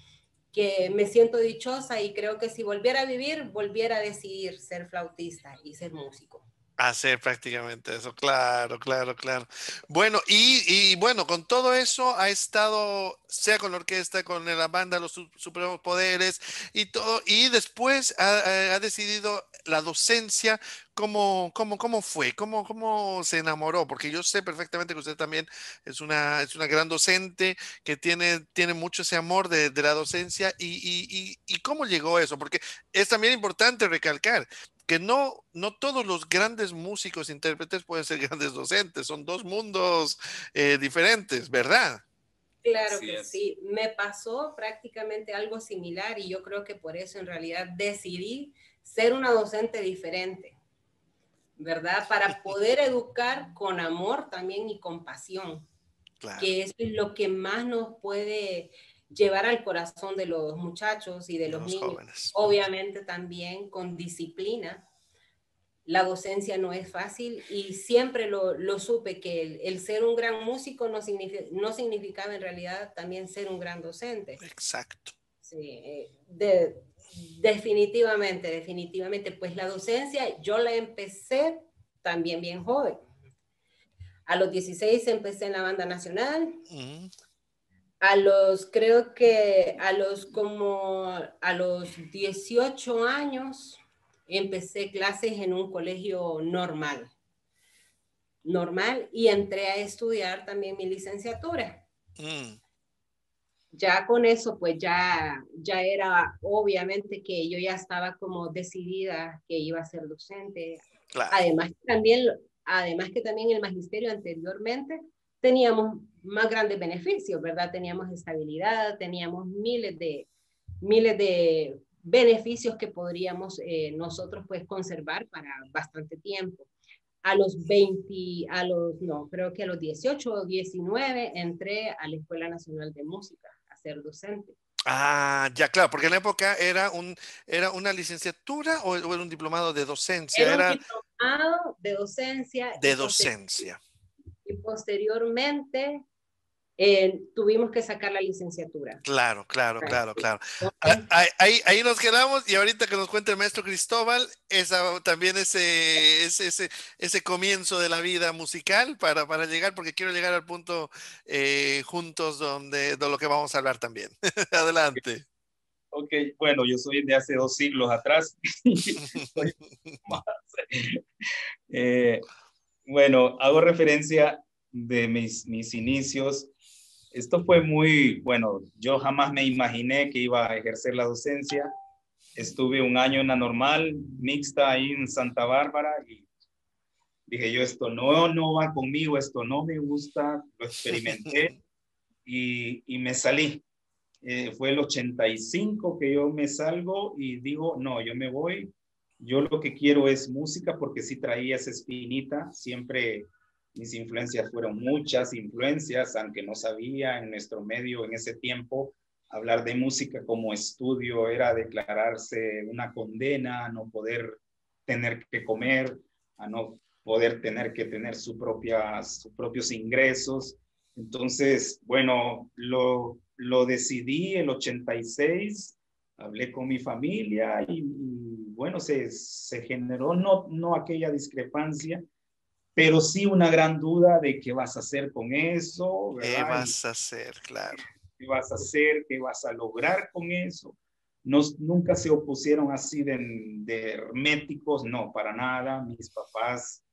me siento dichosa y creo que si volviera a vivir, volviera a decidir ser flautista y ser músico. Hacer prácticamente eso, claro, claro, claro. Bueno, y, bueno, con todo eso ha estado, sea con la orquesta, con la banda, los supremos poderes y todo, y después ha, decidido la docencia, ¿cómo, cómo, cómo fue? ¿Cómo, ¿Cómo se enamoró? Porque yo sé perfectamente que usted también es una, es una gran docente, que tiene, tiene mucho ese amor de, la docencia, y, y, y cómo llegó eso, porque es también importante recalcar, que no, no todos los grandes músicos, intérpretes pueden ser grandes docentes, son dos mundos eh, diferentes, ¿verdad? Claro que sí. Me pasó prácticamente algo similar y yo creo que por eso en realidad decidí ser una docente diferente, ¿verdad? Para poder educar con amor también y con pasión, que eso es lo que más nos puede llevar al corazón de los muchachos y de, los, niños. Obviamente también con disciplina. La docencia no es fácil y siempre lo, supe que el, ser un gran músico no, no significaba en realidad también ser un gran docente. Exacto. Sí, eh, definitivamente, definitivamente. Pues la docencia yo la empecé también bien joven. A los 16 empecé en la banda nacional a los, creo que a los como a los 18 años empecé clases en un colegio normal, normal, y entré a estudiar también mi licenciatura. Mm. Ya con eso, pues ya, ya era obviamente que yo ya estaba como decidida que iba a ser docente. Además, también, además que también el magisterio anteriormente teníamos más grandes beneficios, ¿verdad? Teníamos estabilidad, teníamos miles de, miles de beneficios que podríamos eh, nosotros pues conservar para bastante tiempo. A los 20, a los, no, creo que a los 18 o 19 entré a la Escuela Nacional de Música ser docente. Ah, ya, claro, porque en la época era, un, era una licenciatura o, era un diplomado de docencia. Era, un diplomado de docencia. De docencia y posteriormente eh, tuvimos que sacar la licenciatura. Claro, claro, claro, claro. Ah, ahí, ahí, nos quedamos y ahorita que nos cuente el maestro Cristóbal, esa, también ese, ese, ese, comienzo de la vida musical para, para llegar, porque quiero llegar al punto eh, juntos donde, de lo que vamos a hablar también. Adelante. Ok, bueno, yo soy de hace dos siglos atrás. eh, bueno, hago referencia de mis, mis inicios. Esto fue muy, bueno, yo jamás me imaginé que iba a ejercer la docencia. Estuve un año en la normal, mixta ahí en Santa Bárbara y dije yo, esto no, no va conmigo, esto no me gusta, lo experimenté y, y me salí. Eh, fue el 85 que yo me salgo y digo, no, yo me voy yo lo que quiero es música porque sí traía esa espinita, siempre mis influencias fueron muchas influencias, aunque no sabía en nuestro medio en ese tiempo hablar de música como estudio era declararse una condena a no poder tener que comer, a no poder tener que tener su propia, sus propios ingresos. Entonces, bueno, lo, lo decidí el 86, hablé con mi familia y bueno, se, se generó no, no aquella discrepancia, pero sí una gran duda de qué vas a hacer con eso. ¿Qué vas a hacer? Claro. ¿Qué vas a hacer? ¿Qué vas a lograr con eso? Nos, nunca se opusieron así de, de herméticos, no, para nada. Mis papás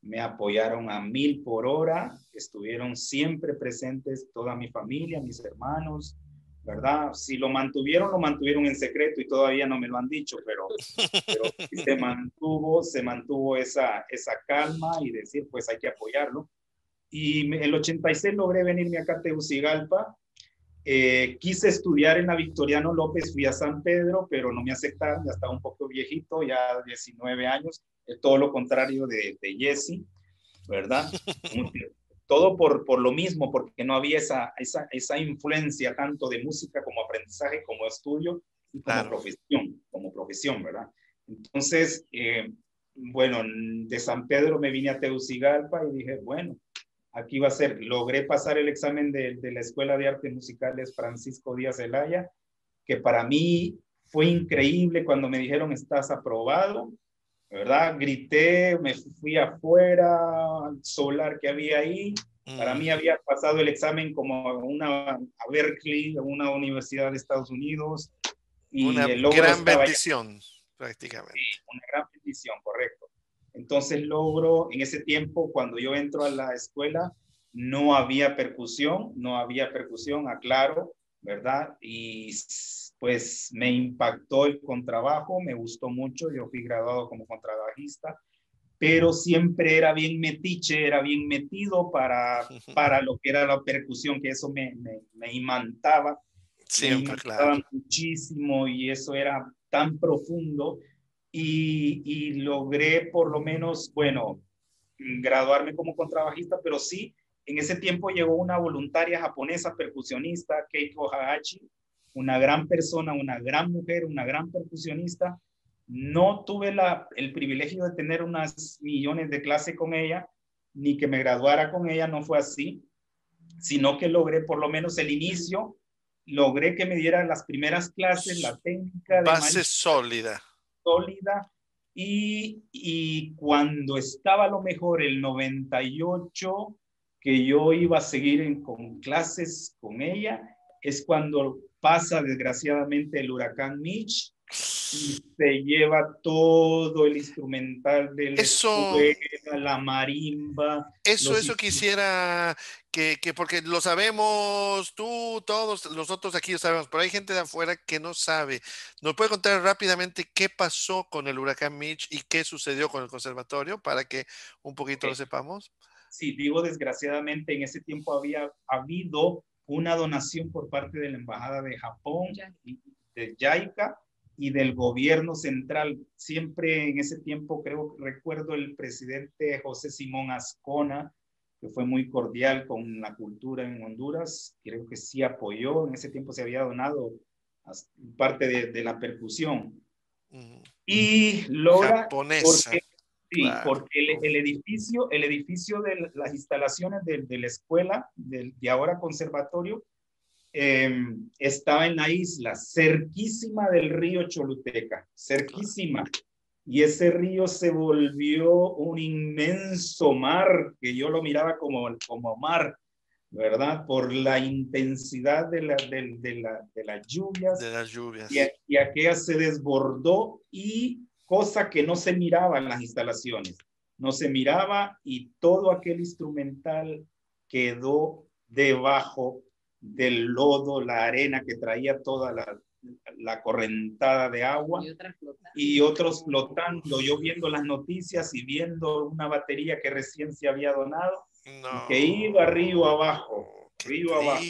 me apoyaron a mil por hora, estuvieron siempre presentes toda mi familia, mis hermanos, ¿verdad? Si lo mantuvieron, lo mantuvieron en secreto y todavía no me lo han dicho, pero, se mantuvo, se mantuvo esa, esa calma y decir, pues hay que apoyarlo. Y el 86 logré venirme acá a Tegucigalpa. Eh, quise estudiar en la Victoriano López, fui a San Pedro, pero no me aceptaron, ya estaba un poco viejito, ya 19 años, todo lo contrario de, de Jesse, ¿verdad? todo por, por lo mismo, porque no había esa, esa, esa influencia tanto de música como aprendizaje, como estudio y como profesión, como profesión, ¿verdad? Entonces, eh, bueno, de San Pedro me vine a Tegucigalpa y dije, bueno, aquí va a ser, logré pasar el examen de, de la Escuela de Artes Musicales Francisco Díaz Zelaya, que para mí fue increíble cuando me dijeron, estás aprobado, ¿verdad? Grité, me fui afuera, al solar que había ahí. Para mí mm. había pasado el examen como una, a Berkeley, a una universidad de Estados Unidos. Y una gran bendición, prácticamente. Sí, una gran bendición, correcto. Entonces logro, en ese tiempo, cuando yo entro a la escuela, no había percusión, no había percusión, aclaro, ¿verdad? Y pues me impactó el contrabajo, me gustó mucho, yo fui graduado como contrabajista, pero siempre era bien metiche, era bien metido para, para lo que era la percusión, que eso me, me, imantaba. Siempre, claro. muchísimo y eso era tan profundo y, y logré por lo menos, bueno, graduarme como contrabajista, pero sí, en ese tiempo llegó una voluntaria japonesa percusionista, Keiko Hagachi, una gran persona, una gran mujer, una gran percusionista, no tuve la, el privilegio de tener unas millones de clases con ella, ni que me graduara con ella, no fue así, sino que logré por lo menos el inicio, logré que me diera las primeras clases, la técnica de... Base sólida. Sólida. Y, y cuando estaba a lo mejor el 98, que yo iba a seguir con clases con ella, es cuando pasa desgraciadamente el huracán Mitch y se lleva todo el instrumental del eso, la marimba. Eso, eso quisiera que, que, porque lo sabemos, tú, todos, nosotros aquí lo sabemos, pero hay gente de afuera que no sabe. ¿Nos puede contar rápidamente qué pasó con el huracán Mitch y qué sucedió con el conservatorio para que un poquito lo sepamos? Sí, digo desgraciadamente, en ese tiempo había habido una donación por parte de la Embajada de Japón, y de JICA, y del gobierno central. Siempre en ese tiempo, creo, recuerdo el presidente José Simón Ascona, que fue muy cordial con la cultura en Honduras, creo que sí apoyó, en ese tiempo se había donado parte de, la percusión. Y logra, Japonesa. Sí, porque el, edificio, el edificio de las instalaciones de, de la escuela, de, de ahora conservatorio, Em, estaba en la isla, cerquísima del río Choluteca, cerquísima. Y ese río se volvió un inmenso mar, que yo lo miraba como, como mar, ¿verdad? Por la intensidad de, la, de, la, de las lluvias. De las lluvias. Y, y aquella se desbordó y cosa que no se miraba en las instalaciones. No se miraba y todo aquel instrumental quedó debajo del lodo, la arena que traía toda la, la correntada de agua y, otros flotando, yo viendo las noticias y viendo una batería que recién se había donado, que iba río abajo, río abajo.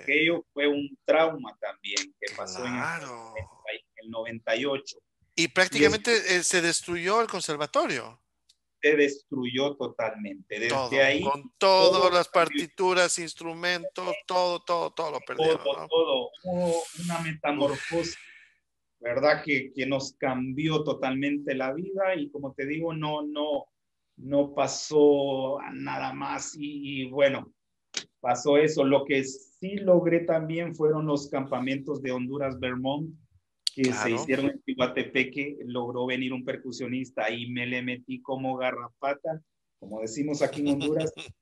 Aquello fue un trauma también que pasó en, el, 98. Y prácticamente eh, se destruyó el conservatorio se destruyó totalmente. Desde ahí. Con todas las partituras, instrumentos, todo, todo, todo lo perdieron. Todo, todo. Hubo una metamorfosis, ¿verdad? Que, que nos cambió totalmente la vida y como te digo, no, no, no pasó nada más y, y bueno, pasó eso. Lo que sí logré también fueron los campamentos de Honduras, Vermont, que se hicieron en Tihuatepeque, logró venir un percusionista y me le metí como garrapata, como decimos aquí en Honduras,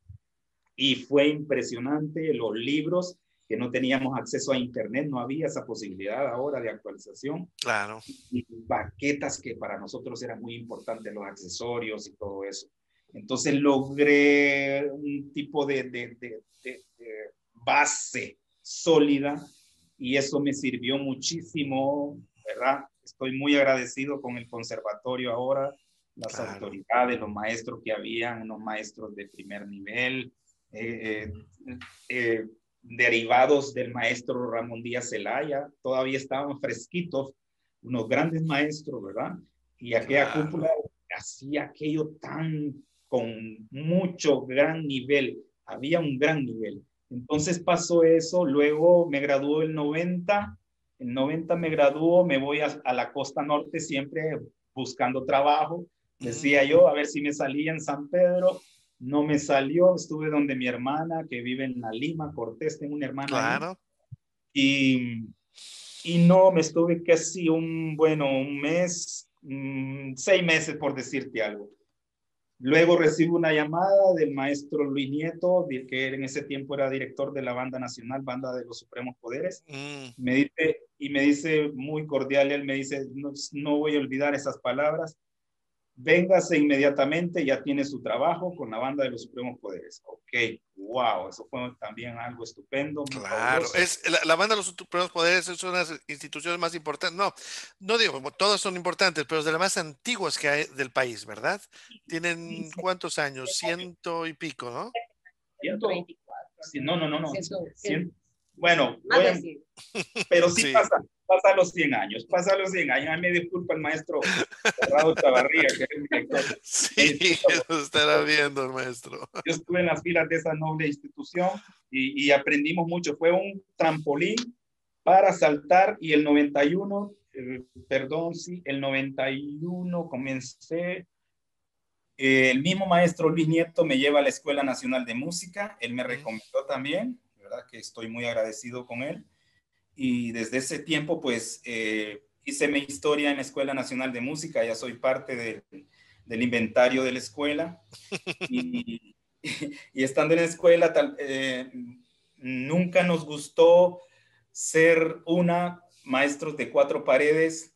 y fue impresionante los libros que no teníamos acceso a internet, no había esa posibilidad ahora de actualización. Claro. Y baquetas que para nosotros eran muy importantes, los accesorios y todo eso. Entonces logré un tipo de, de, de, de base sólida y eso me sirvió muchísimo, ¿verdad? Estoy muy agradecido con el conservatorio ahora, las autoridades, los maestros que habían, unos maestros de primer nivel, eh, eh, eh, derivados del maestro Ramón Díaz Zelaya, todavía estaban fresquitos, unos grandes maestros, ¿verdad? Y aquella cúpula hacía aquello tan con mucho gran nivel, había un gran nivel. Entonces pasó eso, luego me graduó el 90, en 90 me graduó, me voy a, la costa norte siempre buscando trabajo. Decía yo, a ver si me salía en San Pedro, no me salió, estuve donde mi hermana que vive en la Lima, Cortés, tengo una hermana. Claro. Y, y no, me estuve casi un, bueno, un mes, mm, seis meses por decirte algo. Luego recibo una llamada del maestro Luis Nieto, que en ese tiempo era director de la Banda Nacional, Banda de los Supremos Poderes. Mm. Me dice, y me dice muy cordial, él me dice, no, voy a olvidar esas palabras. Véngase inmediatamente, ya tiene su trabajo con la banda de los Supremos Poderes. Ok, wow, eso fue también algo estupendo. Claro, es, la, banda de los Supremos Poderes es una de las instituciones más importantes, no, no digo, todas son importantes, pero es de las más antiguas que hay del país, ¿verdad? Tienen cuántos años, ciento y pico, ¿no? 124. no, no, no, no. Bueno, pero sí, pasa pasa los 100 años, pasa los 100 años. A mí me disculpa el maestro Cerrado Chavarría, que es el director. Sí, eso estará viendo el maestro. Yo estuve en las filas de esa noble institución y, y aprendimos mucho. Fue un trampolín para saltar y el 91, eh, perdón, sí, el 91 comencé. Eh, el mismo maestro Luis Nieto me lleva a la Escuela Nacional de Música. Él me recomendó también, Que estoy muy agradecido con él. Y desde ese tiempo pues eh, hice mi historia en la Escuela Nacional de Música, ya soy parte del inventario de la escuela. Y, estando en la escuela tal, eh, nunca nos gustó ser una maestros de cuatro paredes,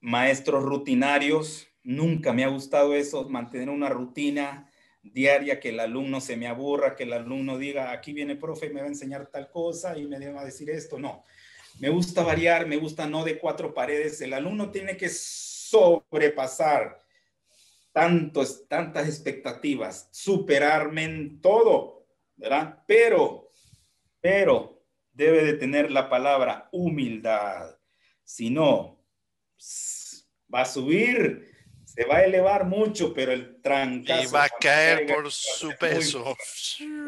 maestros rutinarios, nunca me ha gustado eso, mantener una rutina diaria, que el alumno se me aburra, que el alumno diga, aquí viene profe, me va a enseñar tal cosa y me va a decir esto, no me gusta variar, me gusta no de cuatro paredes. El alumno tiene que sobrepasar tantos, tantas expectativas, superarme en todo, ¿verdad? Pero, pero debe de tener la palabra humildad. Si no, va a subir, se va a elevar mucho, pero el trancazo. Y va a caer por su peso.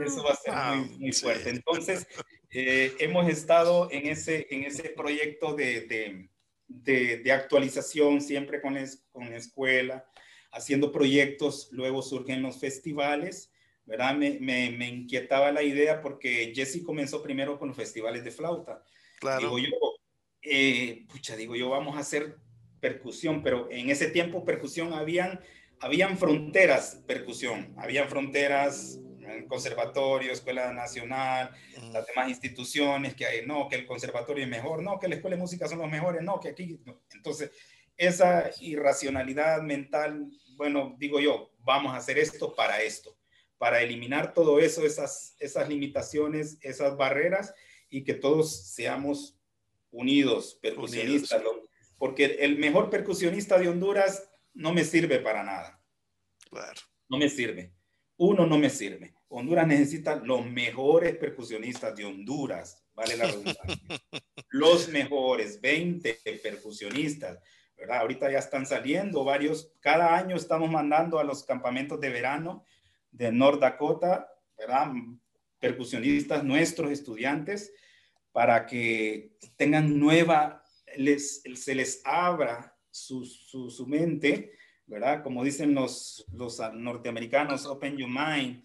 eso va a ser muy, muy fuerte. Entonces, eh, hemos estado en ese, en ese proyecto de, de, de, actualización siempre con, con la escuela, haciendo proyectos, luego surgen los festivales, ¿verdad? Me, me, me, inquietaba la idea porque Jesse comenzó primero con los festivales de flauta. Claro. Digo yo, eh, pucha, digo yo, vamos a hacer percusión, pero en ese tiempo percusión habían, habían fronteras, percusión, habían fronteras conservatorio, escuela nacional, las demás instituciones, que hay, no, que el conservatorio es mejor, no, que la escuela de música son los mejores, no, que aquí. Entonces, esa irracionalidad mental, bueno, digo yo, vamos a hacer esto para esto, para eliminar todo eso, esas, esas limitaciones, esas barreras y que todos seamos unidos, percusionistas, porque el mejor percusionista de Honduras no me sirve para nada. Claro. No me sirve. Uno no me sirve. Honduras necesita los mejores percusionistas de Honduras, vale la redundancia. los mejores, 20 percusionistas, ¿verdad? Ahorita ya están saliendo varios, cada año estamos mandando a los campamentos de verano de North Dakota, ¿verdad? Percusionistas nuestros estudiantes para que tengan nueva, les, se les abra su, su, su mente, ¿verdad? Como dicen los, los norteamericanos, open your mind,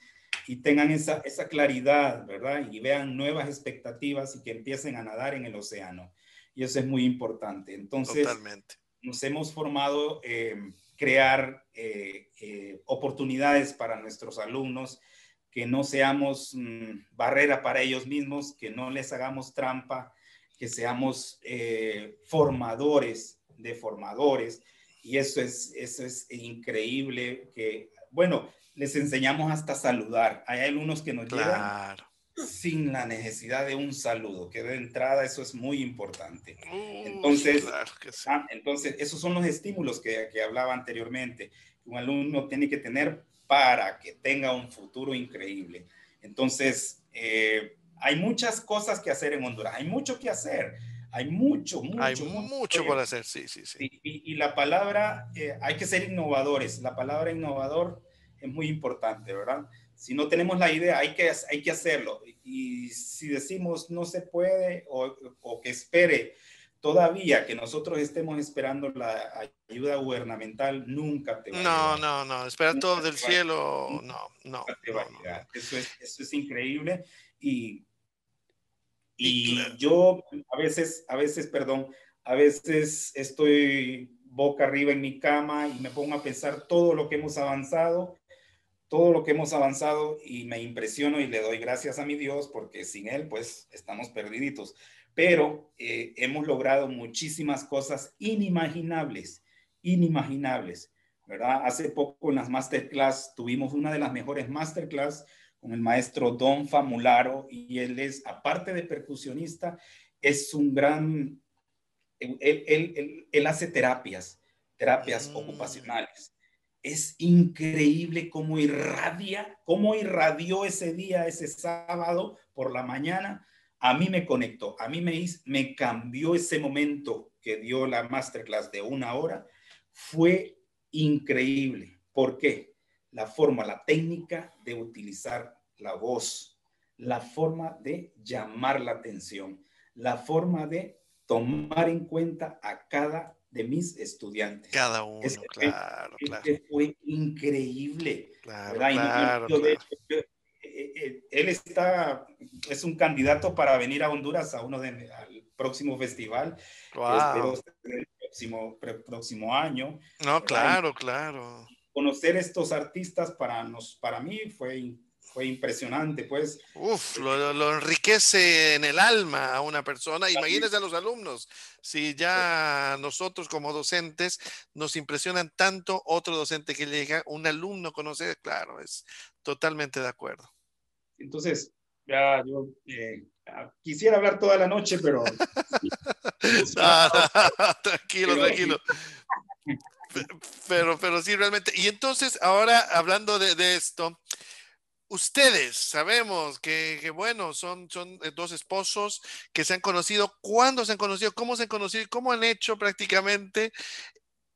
y tengan esa, esa claridad, ¿verdad? Y vean nuevas expectativas y que empiecen a nadar en el océano. Y eso es muy importante. Entonces, nos hemos formado eh, crear eh, eh, oportunidades para nuestros alumnos, que no seamos mm, barrera para ellos mismos, que no les hagamos trampa, que seamos formadores de formadores. Y eso es, eso es increíble, que, bueno, les enseñamos hasta saludar. Hay alumnos que nos llegan sin la necesidad de un saludo, que de entrada eso es muy importante. Entonces, ah, entonces esos son los estímulos que, que hablaba anteriormente, un alumno tiene que tener para que tenga un futuro increíble. Entonces, eh, hay muchas cosas que hacer en Honduras, hay mucho que hacer. Hay mucho, mucho. Hay mucho, por hacer, sí, sí, sí. Y, y, la palabra, eh, hay que ser innovadores. La palabra innovador es muy importante, ¿verdad? Si no tenemos la idea, hay que, hay que hacerlo. Y si decimos no se puede o, o que espere todavía que nosotros estemos esperando la ayuda gubernamental, nunca te va No, a no, no, esperar todo del cielo, no, no. Eso, es, eso es increíble y, y, yo a veces, a veces, perdón, a veces estoy boca arriba en mi cama y me pongo a pensar todo lo que hemos avanzado todo lo que hemos avanzado y me impresiono y le doy gracias a mi Dios porque sin Él pues estamos perdiditos. Pero eh, hemos logrado muchísimas cosas inimaginables, inimaginables. ¿verdad? Hace poco en las masterclass tuvimos una de las mejores masterclass con el maestro Don Famularo y él es, aparte de percusionista, es un gran, él, hace terapias, terapias mm. ocupacionales. Es increíble cómo irradia, cómo irradió ese día, ese sábado por la mañana. A mí me conectó, a mí me, me cambió ese momento que dio la masterclass de una hora. Fue increíble. ¿Por qué? La forma, la técnica de utilizar la voz, la forma de llamar la atención, la forma de tomar en cuenta a cada de mis estudiantes. Cada uno, claro, claro. fue increíble. Claro, claro, él está, es un candidato para venir a Honduras a uno de, al próximo festival. Espero el próximo, próximo año. No, claro, claro. Conocer estos artistas para, nos, para mí fue, fue impresionante, pues. Uf, lo, enriquece en el alma a una persona. Imagínense a los alumnos. Si ya nosotros como docentes nos impresionan tanto, otro docente que llega, un alumno conocer, claro, es totalmente de acuerdo. Entonces, ya yo eh, quisiera hablar toda la noche, pero... tranquilo, tranquilo. Pero, pero sí, realmente. Y entonces, ahora hablando de, esto, ustedes sabemos que, bueno, son, son dos esposos que se han conocido. ¿Cuándo se han conocido? ¿Cómo se han conocido? ¿Cómo han hecho prácticamente?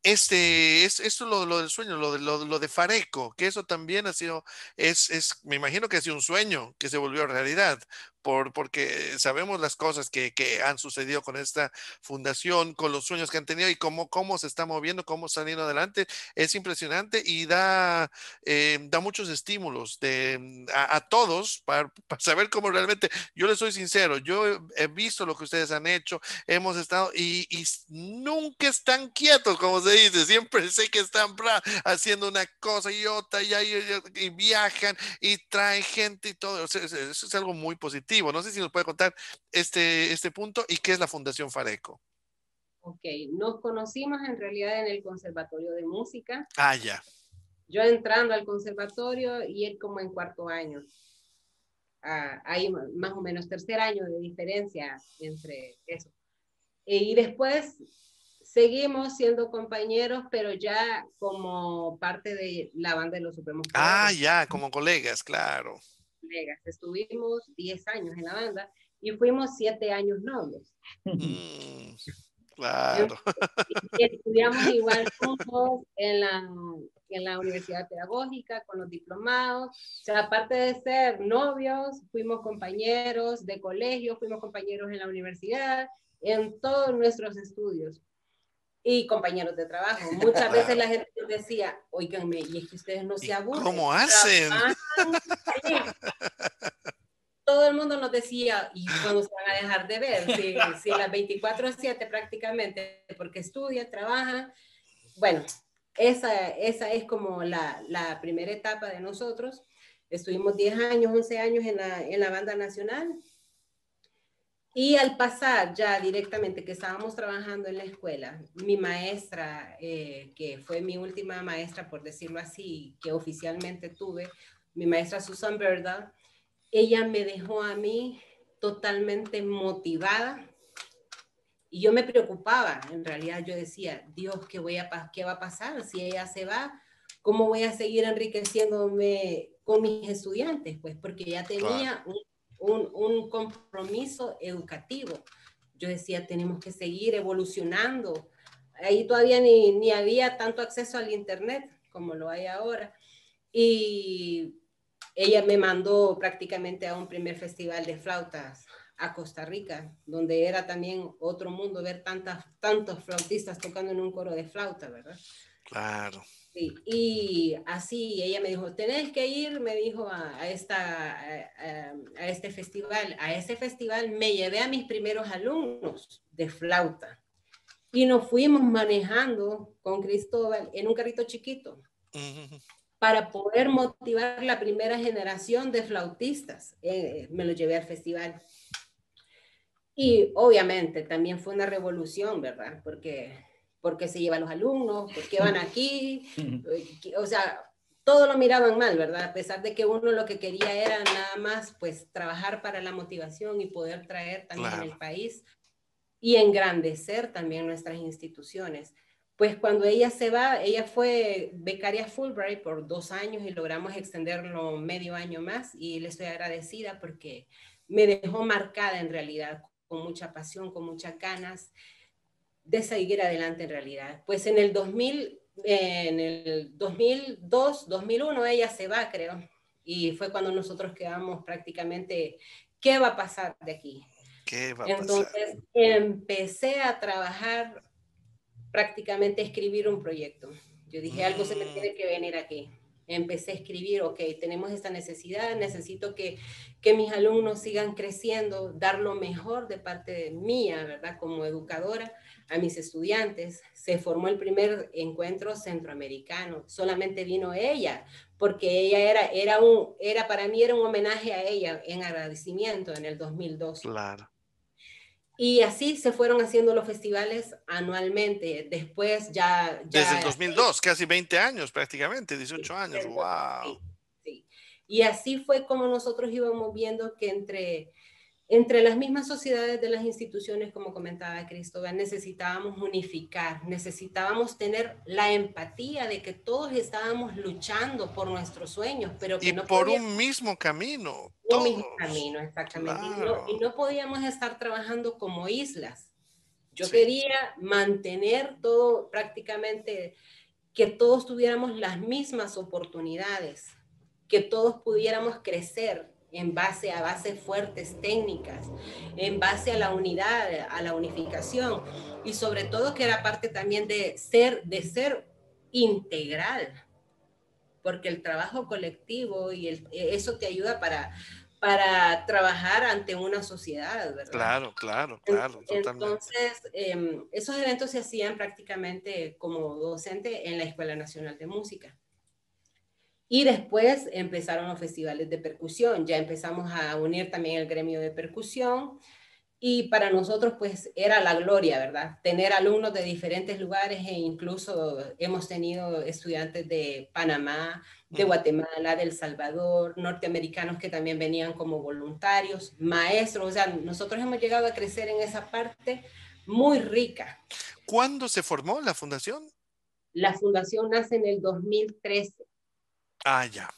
Este, es, esto lo, del sueño, lo lo, lo, de Fareco, que eso también ha sido, es, es, me imagino que ha sido un sueño que se volvió realidad, por, porque sabemos las cosas que, que, han sucedido con esta fundación, con los sueños que han tenido y cómo, cómo se está moviendo, cómo saliendo adelante. Es impresionante y da, eh, da muchos estímulos de, mm, a, a todos para, para, saber cómo realmente, yo les soy sincero, yo he visto lo que ustedes han hecho, hemos estado y, y nunca están quietos, como se dice, siempre sé que están haciendo una cosa y otra y, y, y viajan y traen gente y todo. Eso es, es algo muy positivo no sé si nos puede contar este, este punto y qué es la Fundación Fareco. Ok, nos conocimos en realidad en el Conservatorio de Música. Ah, ya. Yo entrando al conservatorio y él como en cuarto año. Ah, hay más o menos tercer año de diferencia entre eso. Y después seguimos siendo compañeros, pero ya como parte de la banda de los Supremos. Ah, ya, como colegas, claro. Estuvimos 10 años en la banda y fuimos 7 años novios. Mm, claro. estudiamos igual juntos en la, en la Universidad Pedagógica con los diplomados. O sea, aparte de ser novios, fuimos compañeros de colegio, fuimos compañeros en la universidad, en todos nuestros estudios y compañeros de trabajo. Muchas veces la gente decía, oiganme, y es que ustedes no se aburren. ¿Cómo hacen? Todo el mundo nos decía, ¿y cuando se van a dejar de ver? Si, si las 24-7 prácticamente, porque estudia, trabaja. Bueno, esa, esa es como la, la primera etapa de nosotros. Estuvimos 10 años, 11 años en la, en la banda nacional y al pasar ya directamente que estábamos trabajando en la escuela, mi maestra, eh, que fue mi última maestra, por decirlo así, que oficialmente tuve, mi maestra Susan Berda, ella me dejó a mí totalmente motivada y yo me preocupaba, en realidad yo decía, Dios, ¿qué, voy a, qué va a pasar si ella se va? ¿Cómo voy a seguir enriqueciéndome con mis estudiantes? Pues porque ya tenía un un, un compromiso educativo. Yo decía, tenemos que seguir evolucionando. Ahí todavía ni, ni había tanto acceso al Internet como lo hay ahora. Y ella me mandó prácticamente a un primer festival de flautas a Costa Rica, donde era también otro mundo ver tantas, tantos flautistas tocando en un coro de flauta, ¿verdad? Claro. Sí, y así ella me dijo, tenés que ir, me dijo, a, esta, a, este festival. A ese festival me llevé a mis primeros alumnos de flauta y nos fuimos manejando con Cristóbal en un carrito chiquito para poder motivar la primera generación de flautistas. Eh, me lo llevé al festival. Y obviamente también fue una revolución, ¿verdad? Porque ¿por qué se llevan los alumnos? ¿Por qué van aquí? O sea, todo lo miraban mal, ¿verdad? A pesar de que uno lo que quería era nada más, pues, trabajar para la motivación y poder traer también el país y engrandecer también nuestras instituciones. Pues cuando ella se va, ella fue becaria Fulbright por dos años y logramos extenderlo medio año más y le estoy agradecida porque me dejó marcada en realidad, con mucha pasión, con muchas ganas de seguir adelante en realidad. Pues en el 2000, en el 2002, 2001 ella se va, creo, y fue cuando nosotros quedamos prácticamente, ¿qué va a pasar de aquí? ¿Qué va a Entonces empecé a trabajar prácticamente escribir un proyecto. Yo dije, algo se me mm. tiene que venir aquí. Empecé a escribir, ok, tenemos esta necesidad, necesito que, que mis alumnos sigan creciendo, dar lo mejor de parte de mía, ¿verdad? Como educadora a mis estudiantes. Se formó el primer encuentro centroamericano, solamente vino ella, porque ella era, era, un, era para mí era un homenaje a ella en agradecimiento en el 2002. Claro. Y así se fueron haciendo los festivales anualmente. Después ya... Desde el 2002, casi 20 años prácticamente, 18 años. ¡Wow! sí. Y así fue como nosotros íbamos viendo que entre entre las mismas sociedades de las instituciones, como comentaba Cristóbal, necesitábamos unificar, necesitábamos tener la empatía de que todos estábamos luchando por nuestros sueños, pero que y no por un mismo camino. Un mismo camino, exactamente. Y, no, podíamos estar trabajando como islas. Yo quería mantener todo prácticamente, que todos tuviéramos las mismas oportunidades, que todos pudiéramos crecer, en base a bases fuertes técnicas, en base a la unidad, a la unificación y sobre todo que era parte también de ser, de ser integral, porque el trabajo colectivo y el, eso te ayuda para, para trabajar ante una sociedad, ¿verdad? Claro, claro, claro. Entonces, em, esos eventos se hacían prácticamente como docente en la Escuela Nacional de Música. Y después empezaron los festivales de percusión, ya empezamos a unir también el gremio de percusión y para nosotros pues era la gloria, ¿verdad? Tener alumnos de diferentes lugares e incluso hemos tenido estudiantes de Panamá, de Guatemala, de El Salvador, norteamericanos que también venían como voluntarios, maestros, o sea, nosotros hemos llegado a crecer en esa parte muy rica. ¿Cuándo se formó la fundación? La fundación nace en el 2013. Ah, ya.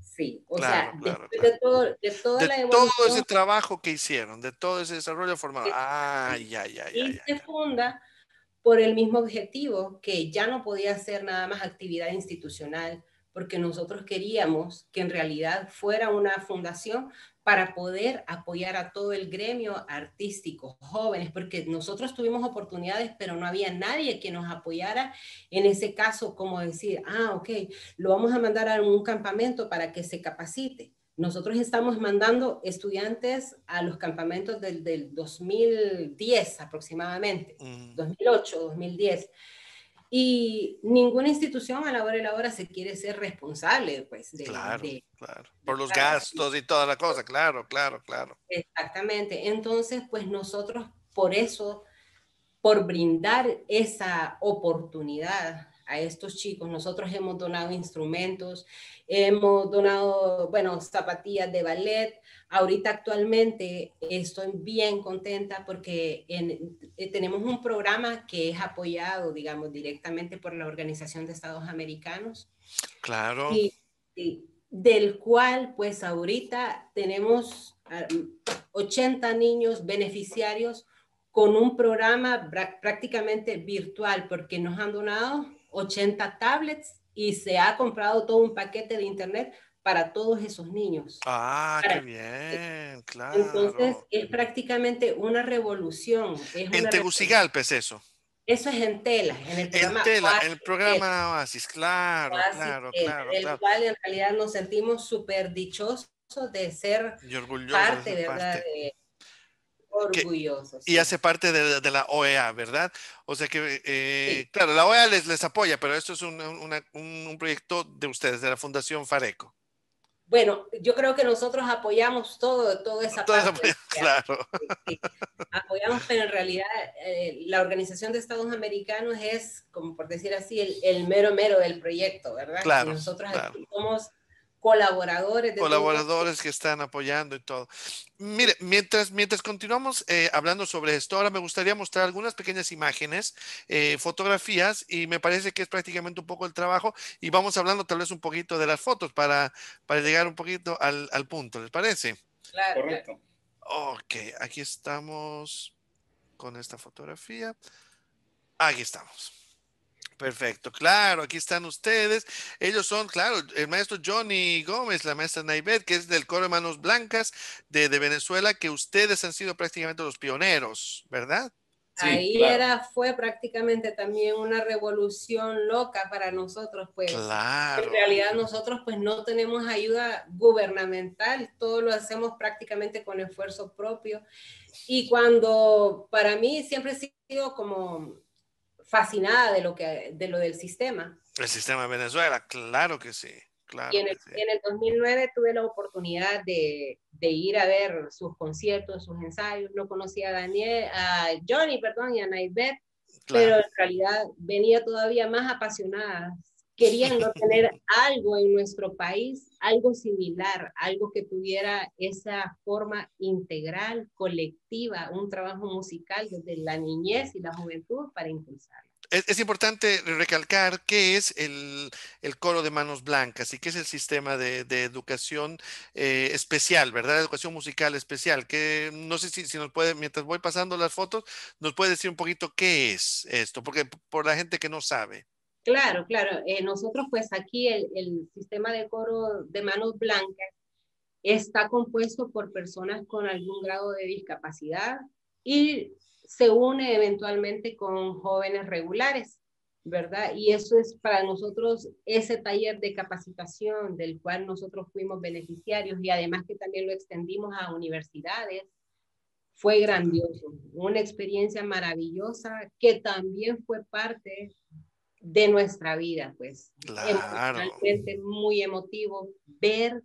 Sí, o sea, después de todo, de toda la evolución, todo ese trabajo que hicieron, de todo ese desarrollo formal. Ah, ya, ya, ya. Y se funda por el mismo objetivo, que ya no podía ser nada más actividad institucional, porque nosotros queríamos que en realidad fuera una fundación para poder apoyar a todo el gremio artístico, jóvenes, porque nosotros tuvimos oportunidades, pero no había nadie que nos apoyara en ese caso, como decir, ah, ok, lo vamos a mandar a un campamento para que se capacite. Nosotros estamos mandando estudiantes a los campamentos del, del 2010 aproximadamente, 2008, 2010. Y ninguna institución a la hora de la hora se quiere ser responsable, pues, de... Claro, claro. Por los gastos y toda la cosa, claro, claro, claro. Exactamente. Entonces, pues nosotros, por eso, por brindar esa oportunidad a estos chicos. Nosotros hemos donado instrumentos, hemos donado, bueno, zapatillas de ballet. Ahorita actualmente estoy bien contenta porque eh, tenemos un programa que es apoyado, digamos, directamente por la Organización de Estados Americanos. Claro. Y, del cual, pues ahorita tenemos 80 ah, niños beneficiarios con un programa prácticamente virtual, porque nos han donado 80 tablets y se ha comprado todo un paquete de internet para todos esos niños. Ah, qué bien, claro. Entonces es prácticamente una revolución. en Tegucigalpa es eso. Eso es en Tela, en el programa. En Tela, el programa Oasis, claro, claro, claro. El cual en realidad nos sentimos súper dichosos de ser parte, ¿verdad? De, orgullosos. Y hace parte de, la OEA, ¿verdad? O sea que, eh, claro, la OEA les, les apoya, pero esto es un, un, proyecto de ustedes, de la Fundación Fareco. Bueno, yo creo que nosotros apoyamos todo, toda esa parte. claro. Apoyamos, pero en realidad eh, la Organización de Estados Americanos es, como por decir así, el, mero mero del proyecto, ¿verdad? Claro. nosotros somos colaboradores. colaboradores que están apoyando y todo. Mire, mientras, mientras continuamos eh, hablando sobre esto, ahora me gustaría mostrar algunas pequeñas imágenes, eh, fotografías, y me parece que es prácticamente un poco el trabajo, y vamos hablando tal vez un poquito de las fotos para, para llegar un poquito al, al punto, ¿les parece? Claro. Correcto. Ok, aquí estamos con esta fotografía. Aquí estamos. Perfecto, claro, aquí están ustedes. Ellos son, claro, el maestro Johnny Gómez, la maestra Naibet, que es del coro de Manos Blancas de, Venezuela, que ustedes han sido prácticamente los pioneros, ¿verdad? Ahí era, fue prácticamente también una revolución loca para nosotros, pues. Claro. En realidad nosotros pues no tenemos ayuda gubernamental, todo lo hacemos prácticamente con esfuerzo propio. Y cuando para mí siempre he sido como fascinada de lo, que, de lo del sistema. El sistema de Venezuela, claro que sí. Claro y en el, en el 2009 tuve la oportunidad de, de, ir a ver sus conciertos, sus ensayos. No conocía a Daniel, a Johnny, perdón, y a Naibet, pero en realidad venía todavía más apasionada queriendo tener algo en nuestro país, algo similar, algo que tuviera esa forma integral, colectiva, un trabajo musical desde la niñez y la juventud para impulsarlo. Es, importante recalcar qué es el, coro de manos blancas y qué es el sistema de, educación eh, especial, ¿verdad? Educación musical especial, que no sé si, si, nos puede, mientras voy pasando las fotos, nos puede decir un poquito qué es esto, porque por la gente que no sabe. Claro, claro. Eh, nosotros pues aquí el, el, sistema de coro de manos blancas está compuesto por personas con algún grado de discapacidad y se une eventualmente con jóvenes regulares, ¿verdad? Y eso es para nosotros ese taller de capacitación del cual nosotros fuimos beneficiarios y además que también lo extendimos a universidades. Fue grandioso, una experiencia maravillosa que también fue parte de nuestra vida, pues. Claro. muy emotivo ver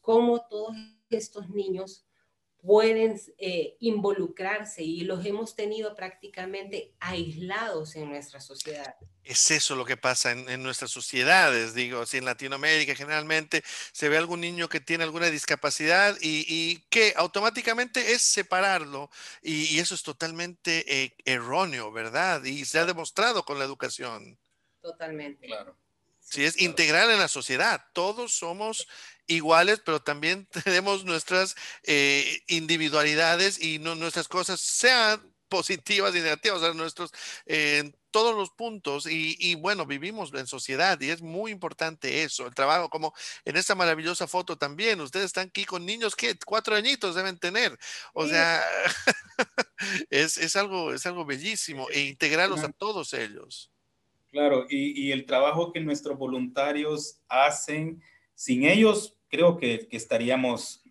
cómo todos estos niños pueden eh, involucrarse y los hemos tenido prácticamente aislados en nuestra sociedad. Es eso lo que pasa en, nuestras sociedades, digo, si en Latinoamérica generalmente se ve algún niño que tiene alguna discapacidad y, que automáticamente es separarlo y, eso es totalmente eh, erróneo, ¿verdad? Y se ha demostrado con la educación. Totalmente. Claro. Sí, es integral en la sociedad. Todos somos iguales, pero también tenemos nuestras eh, individualidades y nuestras cosas, sean positivas y negativas, o sea, nuestros, en todos los puntos. Y, bueno, vivimos en sociedad y es muy importante eso, el trabajo, como en esta maravillosa foto también. Ustedes están aquí con niños que cuatro añitos deben tener. O sea, es, es, algo, es algo bellísimo e integrarlos a todos ellos. Claro, y, el trabajo que nuestros voluntarios hacen, sin ellos creo que, estaríamos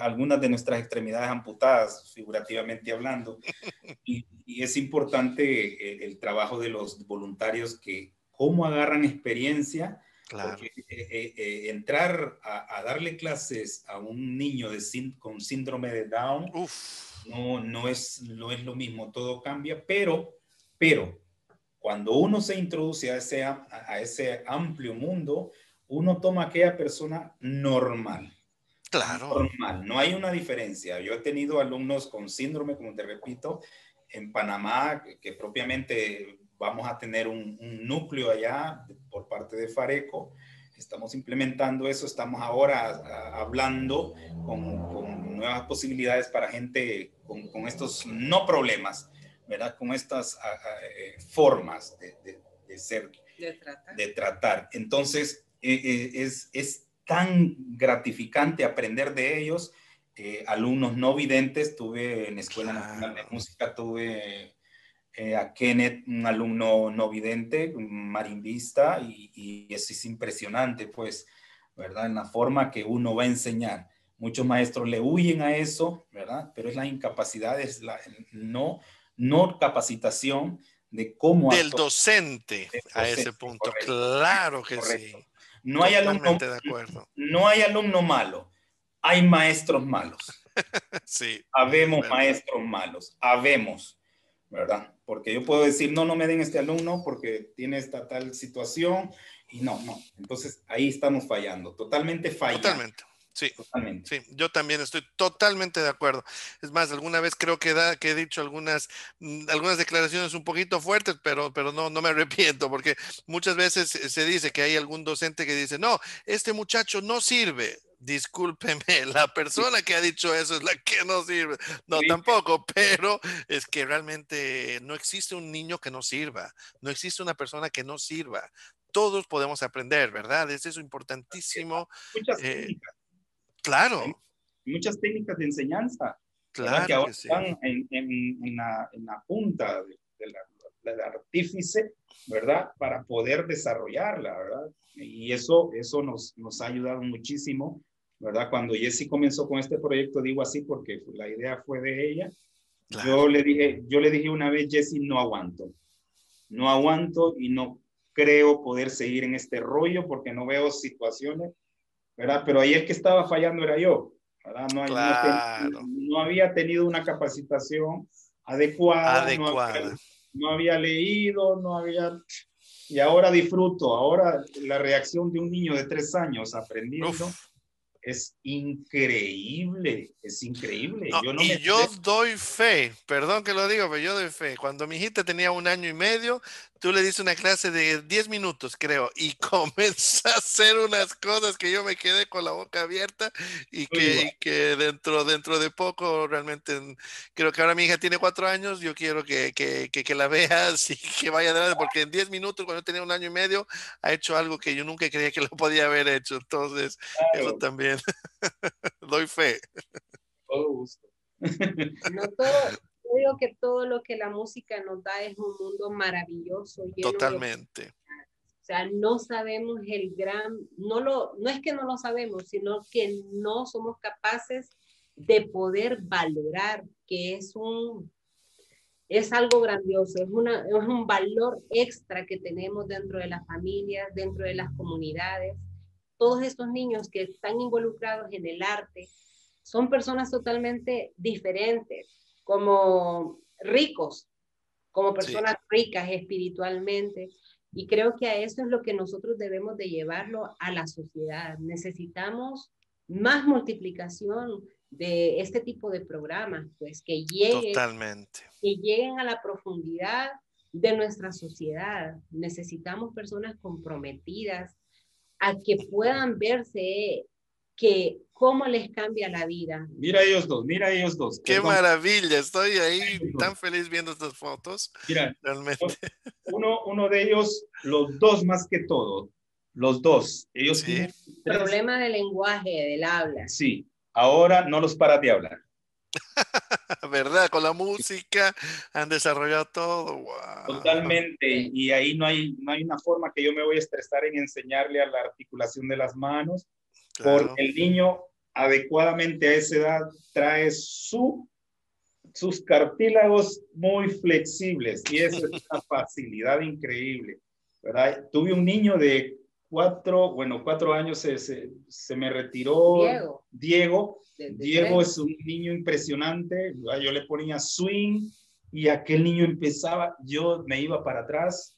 algunas de nuestras extremidades amputadas, figurativamente hablando. Y, es importante el, trabajo de los voluntarios que cómo agarran experiencia. Claro. Eh, eh, eh, entrar a, darle clases a un niño de, con síndrome de Down no, no, es, no es lo mismo, todo cambia, pero, pero cuando uno se introduce a ese, a ese amplio mundo, uno toma a aquella persona normal. Claro. Normal, no hay una diferencia. Yo he tenido alumnos con síndrome, como te repito, en Panamá, que, propiamente vamos a tener un, núcleo allá por parte de Fareco. Estamos implementando eso, estamos ahora hablando con, nuevas posibilidades para gente con, con estos no problemas, ¿verdad? Con estas eh, formas de, ser, de tratar. Entonces, eh, eh, es, es tan gratificante aprender de ellos. alumnos no videntes, tuve en la Escuela Nacional de Música, tuve a Kenneth, un alumno no vidente, un marimbista, y, y, eso es impresionante, pues, ¿verdad? En la forma que uno va a enseñar. Muchos maestros le huyen a eso, ¿verdad? Pero es la incapacidad, es la no no capacitación de cómo... Del docente, a ese punto, claro que sí. No hay, alumno, no hay alumno malo, hay maestros malos. sí. Habemos maestros malos, habemos, ¿verdad? Porque yo puedo decir, no, no me den este alumno porque tiene esta tal situación y no, no. Entonces ahí estamos fallando, totalmente fallando. Totalmente. Sí, sí, yo también estoy totalmente de acuerdo. Es más, alguna vez creo que, da, que he dicho algunas, mm, algunas declaraciones un poquito fuertes, pero, pero no, no me arrepiento, porque muchas veces se dice que hay algún docente que dice, no, este muchacho no sirve. Discúlpeme, la persona que ha dicho eso es la que no sirve. No, tampoco, pero es que realmente no existe un niño que no sirva, no existe una persona que no sirva. Todos podemos aprender, ¿verdad? Es eso importantísimo. Muchas eh, Claro. muchas técnicas de enseñanza claro que ahora están en, en, en, la, en, la, punta del artífice, ¿verdad? Para poder desarrollarla, ¿verdad? Y eso, eso nos, nos ha ayudado muchísimo, ¿verdad? Cuando Jessie comenzó con este proyecto, digo así porque la idea fue de ella, yo, le dije, yo le dije una vez, Jessie, no aguanto, no aguanto y no creo poder seguir en este rollo porque no veo situaciones ¿verdad? Pero ahí el que estaba fallando era yo, ¿verdad? No, no, había tenido una capacitación adecuada, adecuada. No, había, leído, no había... Y ahora disfruto, ahora la reacción de un niño de tres años aprendiendo es increíble, es increíble. yo no y yo doy fe, perdón que lo digo, pero yo doy fe. Cuando mi hijita tenía un año y medio, tú le diste una clase de 10 minutos, creo, y comenzó a hacer unas cosas que yo me quedé con la boca abierta y que, que dentro, dentro de poco realmente, creo que ahora mi hija tiene cuatro años, yo quiero que, que, que, la veas y que vaya adelante, porque en 10 minutos, cuando tenía un año y medio, ha hecho algo que yo nunca creía que lo podía haber hecho. Entonces, eso también, doy fe. Todo gusto. No todo, yo digo que todo lo que la música nos da es un mundo maravilloso. Totalmente. o sea, no sabemos el gran, no, lo, no es que no lo sabemos, sino que no somos capaces de poder valorar que es un es algo grandioso, es, una, es un valor extra que tenemos dentro de las familias, dentro de las comunidades. Todos estos niños que están involucrados en el arte son personas totalmente diferentes, como ricos, como personas ricas espiritualmente. Y creo que a eso es lo que nosotros debemos de llevarlo a la sociedad. Necesitamos más multiplicación de este tipo de programas, pues que lleguen, Totalmente. que lleguen a la profundidad de nuestra sociedad. Necesitamos personas comprometidas a que puedan verse que cómo les cambia la vida. Mira ellos dos, mira ellos dos. Qué maravilla, estoy ahí tan feliz viendo estas fotos. Mira, realmente. Uno, uno de ellos, los dos más que todo, los dos. Ellos sí. Problema de lenguaje, del habla. Sí, ahora no los para de hablar. ¿Verdad? Con la música han desarrollado todo. Totalmente. Y ahí no hay, no hay una forma que yo me voy a estresar en enseñarle a la articulación de las manos porque el niño adecuadamente a esa edad trae su, sus cartílagos muy flexibles y eso es una facilidad increíble. ¿verdad? Tuve un niño de cuatro, bueno, cuatro años se, se, me retiró. Diego. Diego. Diego es un niño impresionante. Yo le ponía swing y aquel niño empezaba, yo me iba para atrás.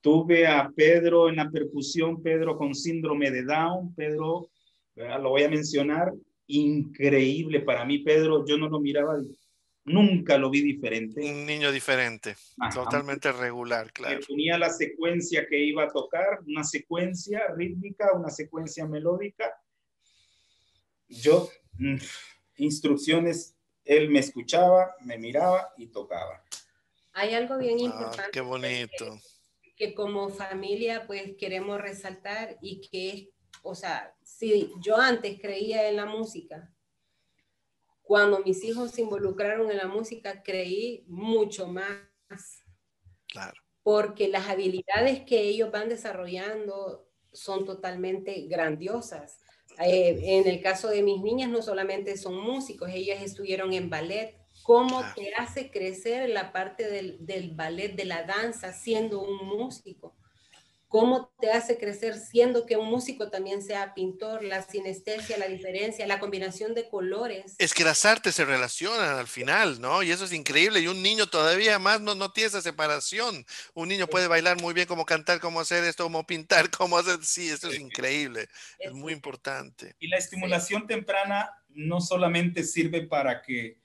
Tuve a Pedro en la percusión, Pedro con síndrome de Down, Pedro lo voy a mencionar, increíble para mí, Pedro, yo no lo miraba, nunca lo vi diferente. Un niño diferente, totalmente regular, claro. Tenía la secuencia que iba a tocar, una secuencia rítmica, una secuencia melódica. Yo, mm, instrucciones, él me escuchaba, me miraba y tocaba. Hay algo bien importante. qué bonito. Que, que, como familia pues queremos resaltar y que es, o sea, si yo antes creía en la música, cuando mis hijos se involucraron en la música, creí mucho más. Claro. Porque las habilidades que ellos van desarrollando son totalmente grandiosas. Eh, en el caso de mis niñas, no solamente son músicos, ellas estuvieron en ballet. ¿Cómo te hace crecer la parte del, del ballet, de la danza, siendo un músico? Cómo te hace crecer siendo que un músico también sea pintor, la sinestesia, la diferencia, la combinación de colores. Es que las artes se relacionan al final, ¿no? Y eso es increíble. Y un niño todavía más no, no tiene esa separación. Un niño puede bailar muy bien, como cantar, cómo hacer esto, cómo pintar, cómo hacer... Sí, esto es increíble. Es muy importante. Y la estimulación temprana no solamente sirve para que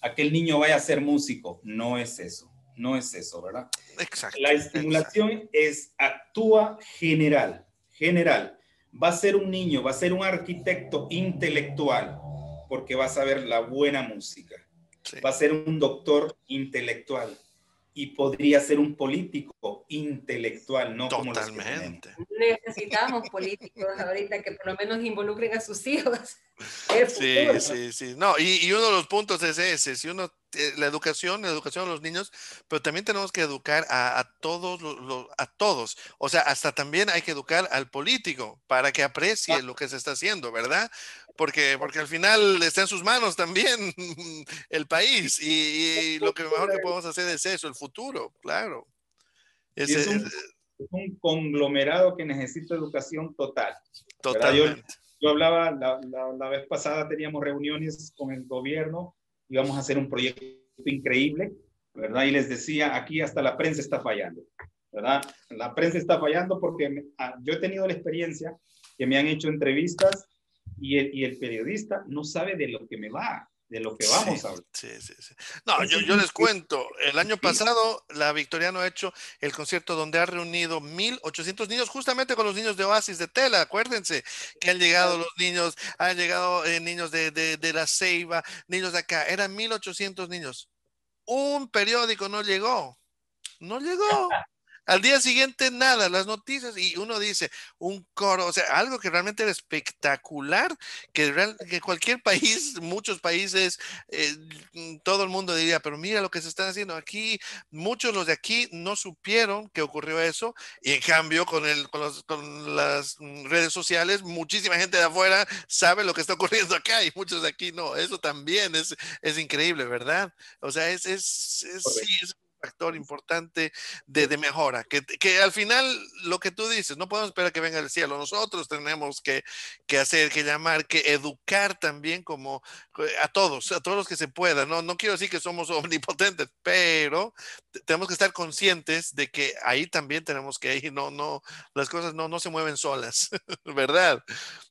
aquel niño vaya a ser músico, no es eso no es eso, ¿verdad? Exacto. La estimulación es actúa general, general. Va a ser un niño, va a ser un arquitecto intelectual, porque va a saber la buena música. Va a ser un doctor intelectual y podría ser un político intelectual, no Totalmente. como Necesitamos políticos ahorita que por lo menos involucren a sus hijos. Sí, sí, sí. No, y, y, uno de los puntos es ese, si uno, eh, la educación, la educación de los niños, pero también tenemos que educar a, a todos, a todos. O sea, hasta también hay que educar al político para que aprecie lo que se está haciendo, ¿verdad? Porque, porque al final está en sus manos también el país y, lo que mejor que podemos hacer es eso, el futuro, claro. Es, es, un, es un, conglomerado que necesita educación total. Totalmente. Yo, hablaba, la, la, la, vez pasada teníamos reuniones con el gobierno, íbamos a hacer un proyecto increíble, ¿verdad? Y les decía, aquí hasta la prensa está fallando, ¿verdad? La prensa está fallando porque me, ah, yo he tenido la experiencia que me han hecho entrevistas y el, y el, periodista no sabe de lo que me va, de lo que vamos sí, a hablar. Sí, sí, sí. No, yo, yo, les cuento, el año pasado la Victoriano ha hecho el concierto donde ha reunido 1.800 niños, justamente con los niños de Oasis de Tela, acuérdense que han llegado los niños, han llegado eh, niños de, de, de, la Ceiba, niños de acá, eran 1.800 niños. Un periódico no llegó, no llegó. Al día siguiente, nada, las noticias y uno dice, un coro, o sea, algo que realmente era espectacular, que, real, que cualquier país, muchos países, eh, todo el mundo diría, pero mira lo que se están haciendo aquí, muchos los de aquí no supieron que ocurrió eso y en cambio con, el, con, los, con las redes sociales, muchísima gente de afuera sabe lo que está ocurriendo acá y muchos de aquí no, eso también es, es increíble, ¿verdad? O sea, es, es, es sí, es factor importante de, mejora, que, que, al final lo que tú dices, no podemos esperar que venga del cielo, nosotros tenemos que, que hacer, que llamar, que educar también como a todos, a todos los que se pueda, no, no quiero decir que somos omnipotentes, pero tenemos que estar conscientes de que ahí también tenemos que ir, no, no, las cosas no, no se mueven solas, ¿verdad?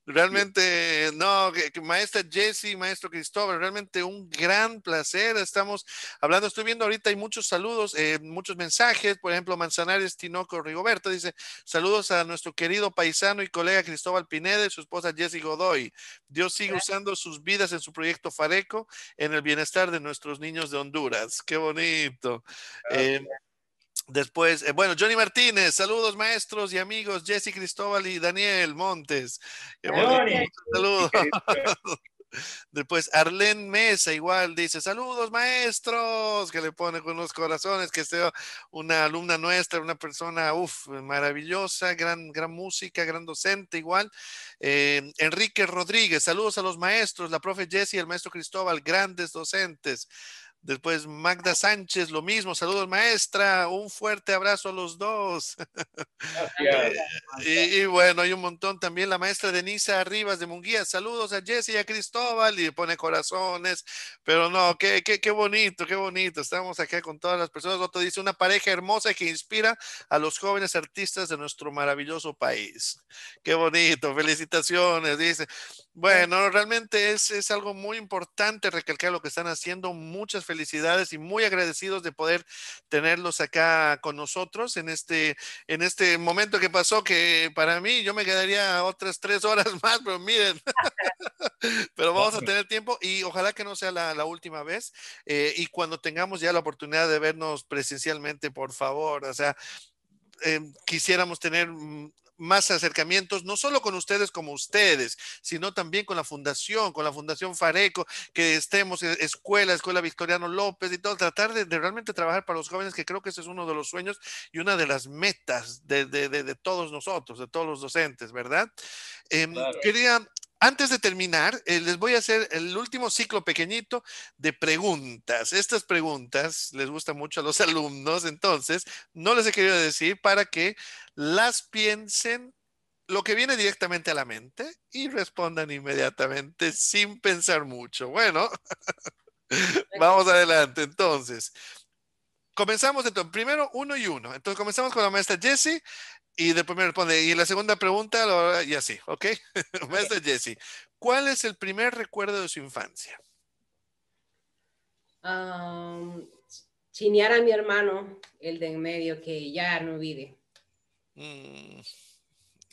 Realmente, no, maestra Jessie, maestro Cristóbal, realmente un gran placer. Estamos hablando, estoy viendo ahorita, hay muchos saludos, eh, muchos mensajes. Por ejemplo, Manzanares Tinoco Rigoberto dice: Saludos a nuestro querido paisano y colega Cristóbal Pineda y su esposa Jessie Godoy. Dios sigue usando sus vidas en su proyecto Fareco en el bienestar de nuestros niños de Honduras. Qué bonito. Eh, Después, eh, bueno, Johnny Martínez, saludos maestros y amigos, Jesse Cristóbal y Daniel Montes. Saludos. Después, Arlen Mesa igual dice, saludos maestros, que le pone con los corazones, que sea una alumna nuestra, una persona, uff, maravillosa, gran, gran música, gran docente igual. Eh, Enrique Rodríguez, saludos a los maestros, la profe Jessie y el maestro Cristóbal, grandes docentes. Después Magda Sánchez, lo mismo. Saludos, maestra. Un fuerte abrazo a los dos. y, y, bueno, hay un montón también. La maestra Denisa Rivas de Munguía. Saludos a Jessy y a Cristóbal. Y pone corazones. Pero no, qué, qué, qué bonito, qué bonito. Estamos acá con todas las personas. Otro dice una pareja hermosa que inspira a los jóvenes artistas de nuestro maravilloso país. Qué bonito. Felicitaciones. Dice. Bueno, realmente es, es algo muy importante recalcar lo que están haciendo. Muchas felicidades y muy agradecidos de poder tenerlos acá con nosotros en este, en este momento que pasó, que para mí yo me quedaría otras tres horas más, pero miren, pero vamos a tener tiempo y ojalá que no sea la, la última vez. Eh, y cuando tengamos ya la oportunidad de vernos presencialmente, por favor, o sea, eh, quisiéramos tener más acercamientos, no solo con ustedes como ustedes, sino también con la fundación, con la Fundación Fareco, que estemos en escuela, Escuela Victoriano López y todo, tratar de, de, realmente trabajar para los jóvenes, que creo que ese es uno de los sueños y una de las metas de, de, de todos nosotros, de todos los docentes, ¿verdad? Eh, claro. Quería antes de terminar, eh, les voy a hacer el último ciclo pequeñito de preguntas. Estas preguntas les gustan mucho a los alumnos, entonces no les he querido decir para que las piensen lo que viene directamente a la mente y respondan inmediatamente sin pensar mucho. Bueno, vamos adelante. Entonces, comenzamos entonces, primero uno y uno. Entonces comenzamos con la maestra Jessie y después me responde, y la segunda pregunta, y así, ¿ok? maestra Jessie, ¿cuál es el primer recuerdo de su infancia? chinear a mi hermano, el de en medio, que ya no vive. Mm,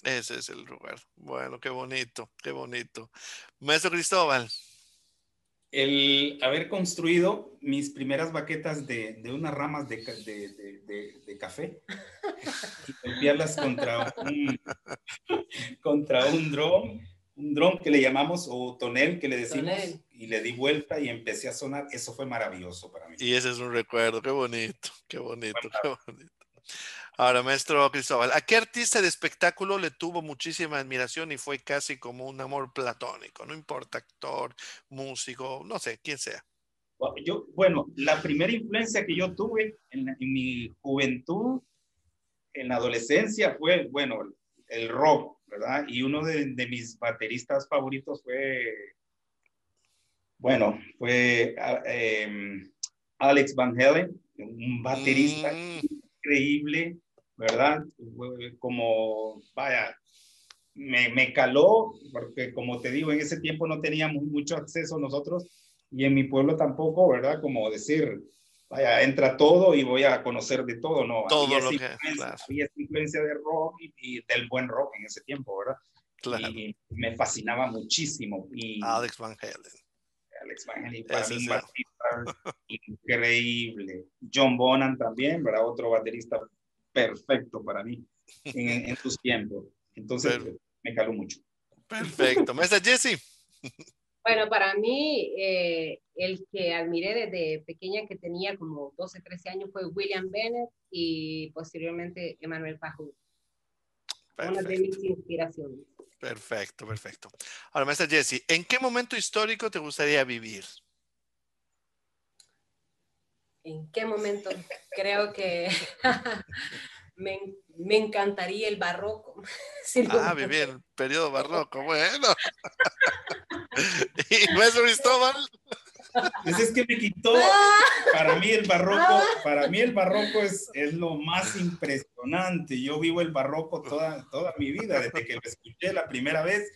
ese es el lugar. Bueno, qué bonito, qué bonito. Maestro Cristóbal el haber construido mis primeras baquetas de, de unas ramas de, de, de, café y golpearlas contra un, contra un dron, un dron que le llamamos o tonel que le decimos, y le di vuelta y empecé a sonar, eso fue maravilloso para mí. Y ese es un recuerdo, qué bonito, qué bonito, qué bonito. Ahora, maestro Cristóbal, ¿a qué artista de espectáculo le tuvo muchísima admiración y fue casi como un amor platónico? No importa actor, músico, no sé, quién sea. Yo, bueno, la primera influencia que yo tuve en, mi juventud, en la adolescencia, fue, bueno, el rock, ¿verdad? Y uno de, mis bateristas favoritos fue, bueno, fue em, Alex Van Halen, un baterista mm increíble, ¿verdad? Como, vaya, me, me, caló, porque como te digo, en ese tiempo no teníamos mucho acceso nosotros y en mi pueblo tampoco, ¿verdad? Como decir, vaya, entra todo y voy a conocer de todo, ¿no? Todo había lo que, claro. había influencia de rock y, del buen rock en ese tiempo, ¿verdad? Claro. Y me fascinaba muchísimo. Y, Alex Van Halen. Alex Van Halen, para mí increíble. John Bonan también, ¿verdad? Otro baterista perfecto para mí en, en sus tiempos. Entonces, me caló mucho. Perfecto. Maestra Jessie. Bueno, para mí, eh, el que admiré desde pequeña, que tenía como 12, 13 años, fue William Bennett y posteriormente Emmanuel Pajou. Una de mis inspiraciones. Perfecto, perfecto. Ahora, maestra Jessie, ¿en qué momento histórico te gustaría vivir? ¿En qué momento? Creo que me, me, encantaría el barroco. ah, vivir el periodo barroco, bueno. ¿Y maestro Cristóbal? Pues es que me quitó, para mí el barroco, para mí el barroco es, es lo más impresionante. Yo vivo el barroco toda, toda mi vida, desde que lo escuché la primera vez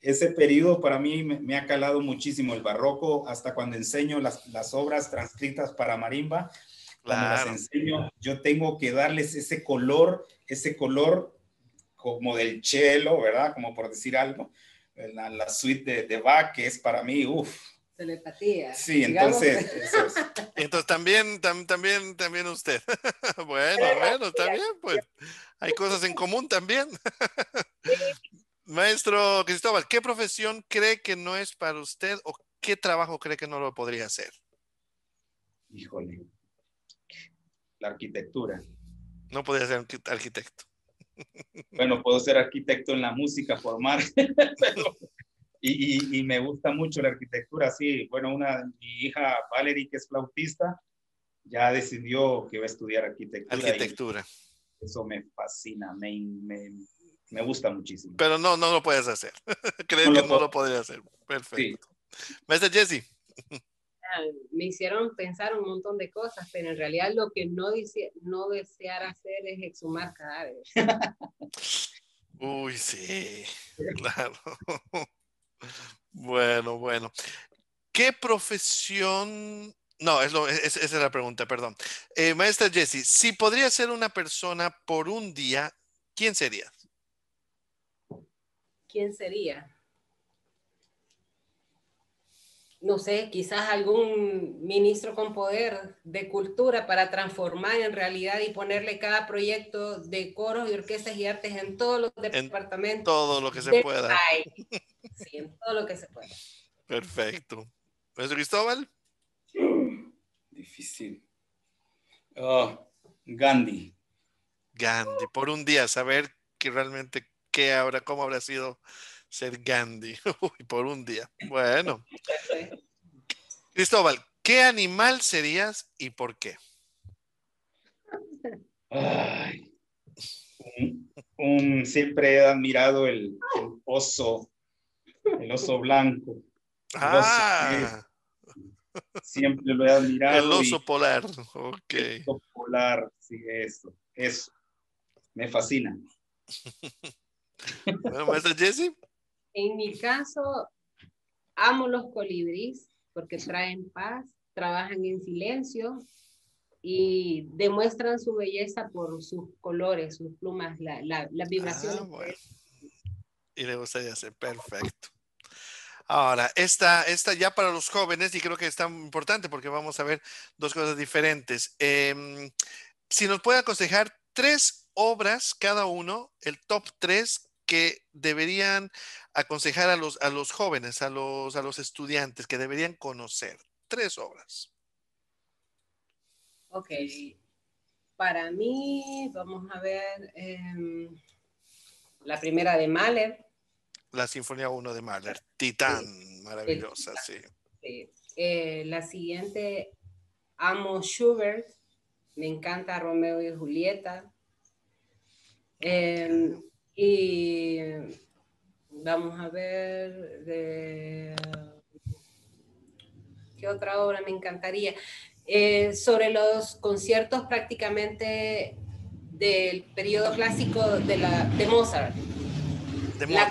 ese periodo para mí me, ha calado muchísimo el barroco, hasta cuando enseño las, las obras transcritas para marimba, cuando las enseño, yo tengo que darles ese color, ese color como del cello, ¿verdad? Como por decir algo, la, la suite de, de Bach, que es para mí, uff. Telepatía. Sí, entonces. Entonces también, también, también usted. bueno, bueno, está bien, pues. Hay cosas en común también. Maestro Cristóbal, ¿qué profesión cree que no es para usted o qué trabajo cree que no lo podría hacer? Híjole, la arquitectura. No podría ser arquitecto. Bueno, puedo ser arquitecto en la música, formar, y, me gusta mucho la arquitectura, sí. Bueno, una, mi hija Valerie, que es flautista, ya decidió que va a estudiar arquitectura. Arquitectura. Eso me fascina, me, me, me gusta muchísimo. Pero no, no lo puedes hacer. Creo que no lo podría hacer. Perfecto. Maestra Jesse. Ah, me hicieron pensar un montón de cosas, pero en realidad lo que no, dice, no desear hacer es exhumar cadáveres. Uy, sí, claro. Bueno, bueno. ¿Qué profesión no, es lo, esa es la pregunta, perdón. Eh, maestra Jessie, si podría ser una persona por un día, ¿quién sería? ¿quién sería? No sé, quizás algún ministro con poder de cultura para transformar en realidad y ponerle cada proyecto de coros y orquestas y artes en todos los departamentos. todo lo que se pueda. Sí, en todo lo que se pueda. Perfecto. ¿Maestro Cristóbal? Difícil. Oh, Gandhi. Gandhi, por un día, saber que realmente qué habrá, cómo habrá sido ser Gandhi por un día. Bueno. Cristóbal, ¿qué animal serías y por qué? un, siempre he admirado el, oso, el oso blanco. ah. siempre lo he admirado. El oso polar, ok. El oso polar, sí, eso, eso. Me fascina. bueno, maestra Jessie. En mi caso, amo los colibríes porque traen paz, trabajan en silencio y demuestran su belleza por sus colores, sus plumas, la, la, la vibración. Ah, y le gustaría hacer perfecto. Ahora, esta, esta ya para los jóvenes, y creo que es tan importante porque vamos a ver dos cosas diferentes. Em, si nos puede aconsejar tres obras cada uno, el top tres que deberían aconsejar a los, a los jóvenes, a los, a los estudiantes, que deberían conocer. Tres obras. Ok. Para mí, vamos a ver em, la primera de Mahler. La Sinfonía 1 de Mahler. Titán, maravillosa, sí. Eh, la siguiente, amo Schubert. Me encanta Romeo y Julieta. Em, y vamos a ver de qué otra obra me encantaría. Eh, sobre los conciertos prácticamente del periodo clásico de, la, de Mozart. La,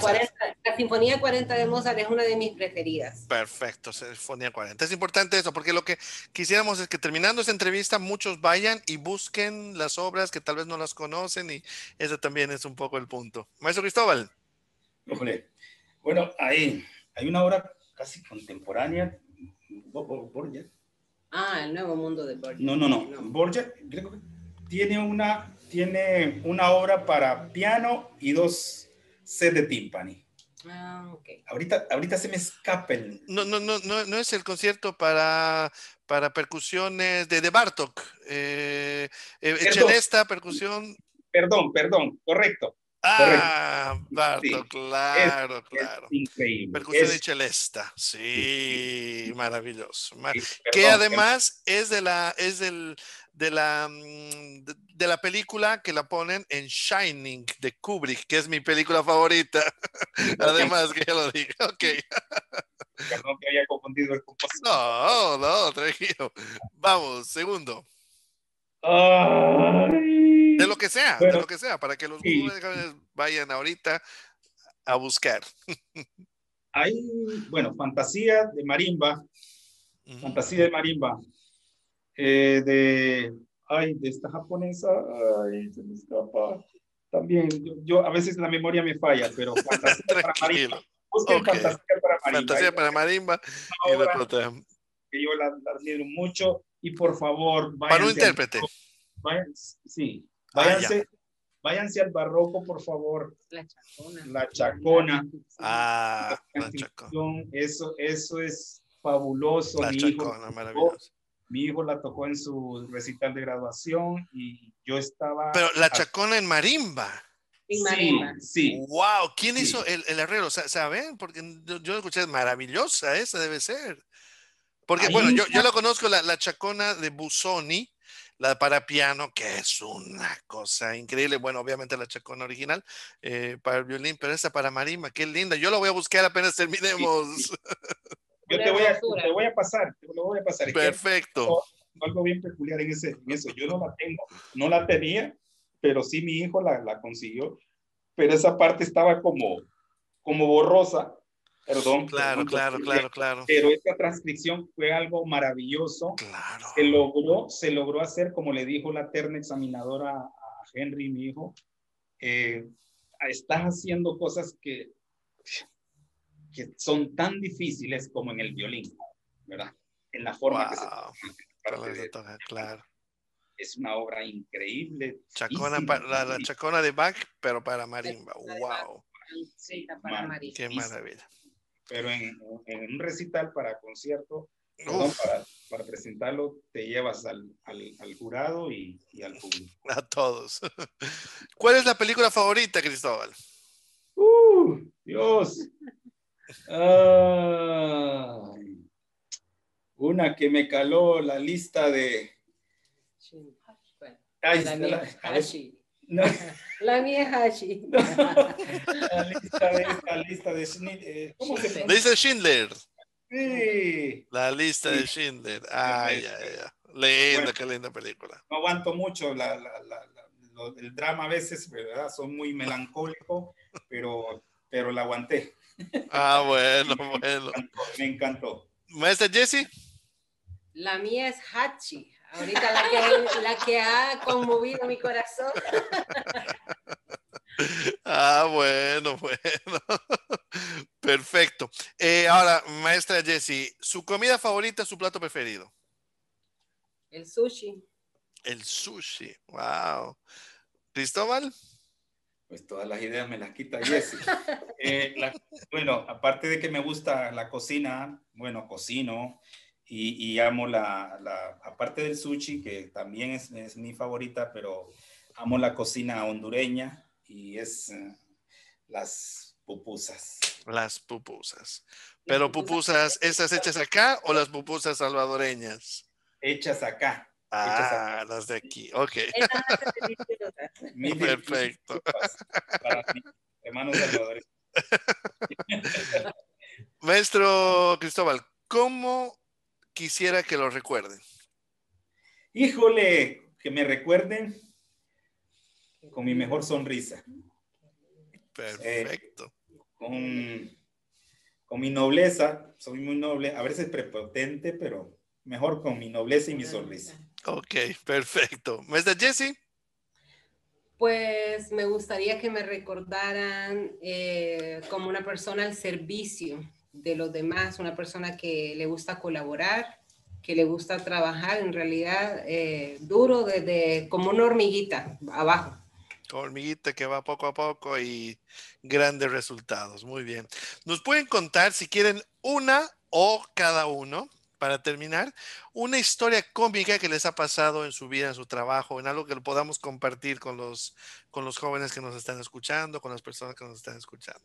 Sinfonía 40 de Mozart es una de mis preferidas. Perfecto, Sinfonía 40. Es importante eso, porque lo que quisiéramos es que terminando esta entrevista muchos vayan y busquen las obras que tal vez no las conocen y ese también es un poco el punto. Maestro Cristóbal. Bueno, hay, hay una obra casi contemporánea, Borges. Ah, el nuevo mundo de Borges. No, no, no. Borges tiene una, tiene una obra para piano y dos sets de timpani. Ah, okay. Ahorita, ahorita se me escapa el... No, no, no, no, no es el concierto para, para percusiones de, de Bartok. Eh, eh percusión. Perdón, perdón, correcto. Ah, Bartok, claro, claro. increíble. Percusión de Celesta, sí, maravilloso. que además es de la, es del, de la, mm, de, la película que la ponen en Shining de Kubrick, que es mi película favorita. Además, que ya lo dije. Ok. Perdón que haya confundido el compositor. No, no, tranquilo. Vamos, segundo. De lo que sea, de lo que sea, para que los vayan ahorita a buscar. Hay, bueno, fantasía de marimba. Fantasía de marimba eh, de, ay, de esta japonesa, ay, se me escapa. También, yo, a veces la memoria me falla, pero fantasía para marimba. fantasía para marimba. Fantasía para marimba. que yo la, admiro mucho y por favor, Para un intérprete. sí, ah, váyanse, váyanse al barroco, por favor. La chacona. La chacona. Ah, la chacona. Eso, eso es fabuloso. La chacona, maravilloso mi hijo la tocó en su recital de graduación y yo estaba... Pero la chacona en marimba. En marimba. Sí, Wow, ¿quién hizo el, el arreglo? ¿Saben? Porque yo, escuché, maravillosa esa debe ser. Porque, bueno, yo, yo la conozco, la, la chacona de Busoni, la para piano, que es una cosa increíble. Bueno, obviamente la chacona original eh, para el violín, pero esa para marimba, qué linda. Yo la voy a buscar apenas terminemos. Yo te voy, a, te voy a pasar, te lo voy a pasar. Perfecto. algo bien peculiar en, ese, en eso. Yo no la tengo, no la tenía, pero sí mi hijo la, la consiguió. Pero esa parte estaba como, como borrosa. Perdón. Claro, claro, claro, claro. Pero esta transcripción fue algo maravilloso. Claro. Se logró, se logró hacer, como le dijo la terna examinadora a Henry, mi hijo, eh, estás haciendo cosas que que son tan difíciles como en el violín, ¿verdad? En la forma que se claro. Es una obra increíble. Chacona la, chacona de Bach, pero para marimba. ¡Wow! Sí, para marimba. Qué maravilla. Pero en, en, un recital para concierto, para, para, presentarlo, te llevas al, al, al jurado y, y, al público. A todos. ¿Cuál es la película favorita, Cristóbal? Uh, Dios. Una que me caló la lista de. la, mía Hashi. La mía Hashi. La lista de esta lista de Schindler. ¿Cómo se Dice Schindler. Sí. La lista de Schindler. Ay, ay, ay. Linda, qué linda película. No aguanto mucho la, la, la, el drama a veces, ¿verdad? Son muy melancólicos, pero, pero la aguanté. Ah, bueno, bueno. Me encantó. Maestra Jessie. La mía es Hachi. Ahorita la que, la que ha conmovido mi corazón. Ah, bueno, bueno. Perfecto. Eh, ahora, maestra Jessie, ¿su comida favorita, su plato preferido? El sushi. El sushi, wow. Cristóbal. Pues todas las ideas me las quita Jessie. Eh, bueno, aparte de que me gusta la cocina, bueno, cocino y, amo la, la, aparte del sushi, que también es, es, mi favorita, pero amo la cocina hondureña y es eh, las pupusas. Las pupusas. Pero pupusas, ¿esas hechas acá o las pupusas salvadoreñas? hechas acá. Ah, las de aquí, ok. Perfecto. Para hermanos salvadores. Maestro Cristóbal, ¿cómo quisiera que lo recuerden? Híjole, que me recuerden con mi mejor sonrisa. Perfecto. Eh, con, con mi nobleza, soy muy noble, a veces prepotente, pero mejor con mi nobleza y mi sonrisa. Ok, perfecto. ¿Maestra Jessie? Pues me gustaría que me recordaran eh, como una persona al servicio de los demás, una persona que le gusta colaborar, que le gusta trabajar en realidad eh, duro desde como una hormiguita abajo. Hormiguita que va poco a poco y grandes resultados. Muy bien. Nos pueden contar si quieren una o cada uno para terminar, una historia cómica que les ha pasado en su vida, en su trabajo, en algo que lo podamos compartir con los, con los jóvenes que nos están escuchando, con las personas que nos están escuchando.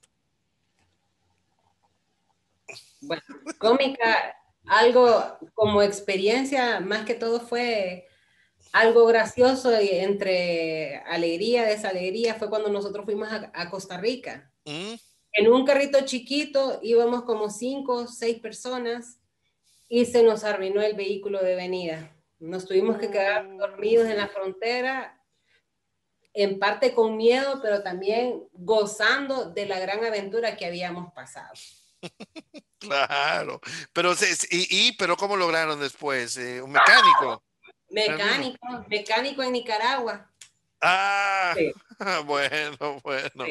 Bueno, cómica, algo como experiencia, más que todo fue algo gracioso y entre alegría, desalegría, fue cuando nosotros fuimos a, Costa Rica. Mm. En un carrito chiquito íbamos como cinco, o seis personas y se nos arruinó el vehículo de venida. Nos tuvimos que quedar mm. dormidos en la frontera, en parte con miedo, pero también gozando de la gran aventura que habíamos pasado. Claro, pero y, pero cómo lograron después eh, un mecánico. Mecánico, mecánico en Nicaragua. Ah, bueno, bueno.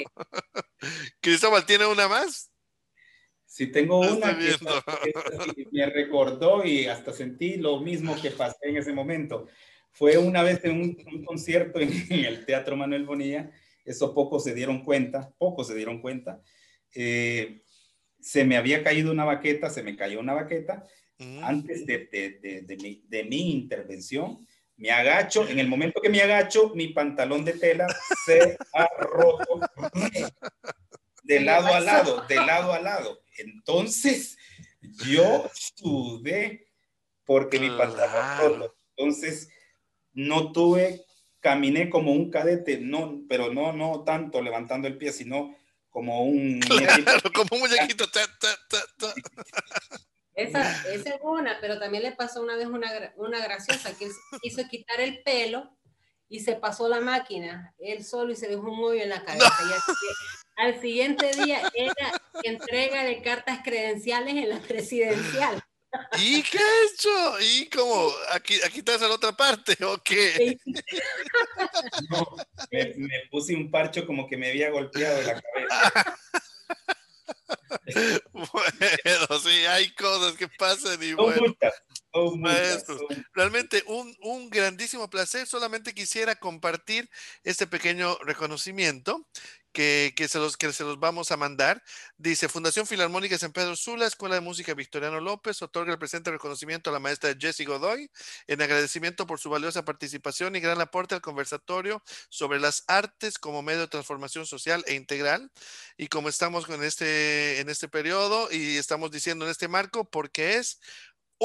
Cristóbal, ¿tiene una más? Si tengo una que, me recordó y hasta sentí lo mismo que pasé en ese momento. Fue una vez en un, concierto en, el Teatro Manuel Bonilla, eso pocos se dieron cuenta, pocos se dieron cuenta. Eh, se me había caído una baqueta, se me cayó una baqueta. Mm. Antes de, de, de, mi, de mi intervención, me agacho, en el momento que me agacho, mi pantalón de tela se ha roto de lado a lado, de lado a lado. Entonces, yo sudé porque mi pantalón Entonces, no tuve, caminé como un cadete, no, pero no, no tanto levantando el pie, sino como un como un muñequito. Esa, esa, es una, pero también le pasó una vez una, una graciosa que quiso quitar el pelo y se pasó la máquina él solo y se dejó un hoyo en la cabeza. Al siguiente día era entrega de cartas credenciales en la presidencial. ¿Y qué ha hecho? ¿Y cómo? ¿Aquí, aquí estás en la otra parte o qué? No, me, puse un parcho como que me había golpeado la cabeza. Bueno, sí, hay cosas que pasan y bueno. realmente un, un grandísimo placer. Solamente quisiera compartir este pequeño reconocimiento que, se los, que se los vamos a mandar. Dice, Fundación Filarmónica San Pedro Sula, Escuela de Música Victoriano López, otorga el presente reconocimiento a la maestra Jessie Godoy en agradecimiento por su valiosa participación y gran aporte al conversatorio sobre las artes como medio de transformación social e integral. Y como estamos en este, en este periodo y estamos diciendo en este marco, porque es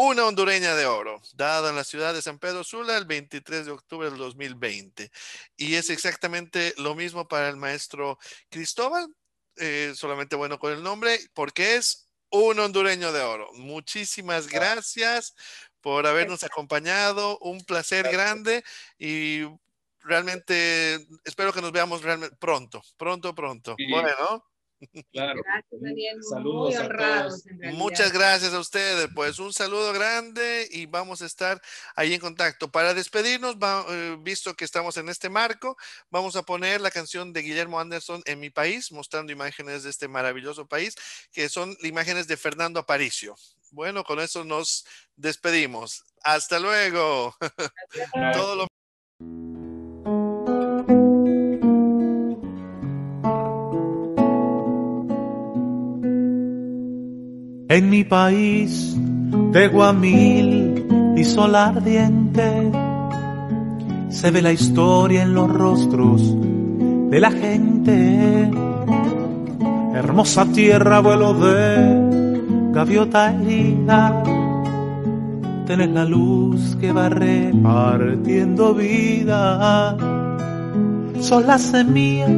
una hondureña de oro, dada en la ciudad de San Pedro Sula el 23 de octubre del 2020. Y es exactamente lo mismo para el maestro Cristóbal, eh, solamente bueno con el nombre, porque es un hondureño de oro. Muchísimas gracias por habernos acompañado, un placer grande y realmente espero que nos veamos realmente pronto, pronto, pronto. Bueno. Claro. Gracias, Daniel. Saludos Muy honrados, Muchas gracias a ustedes. Pues un saludo grande y vamos a estar ahí en contacto. Para despedirnos, eh, visto que estamos en este marco, vamos a poner la canción de Guillermo Anderson en mi país, mostrando imágenes de este maravilloso país, que son imágenes de Fernando Aparicio. Bueno, con eso nos despedimos. Hasta luego. Todo lo En mi país de Guamil y sol ardiente se ve la historia en los rostros de la gente. Hermosa tierra, vuelo de gaviota herida. Tenés la luz que va repartiendo vida. Sos la semilla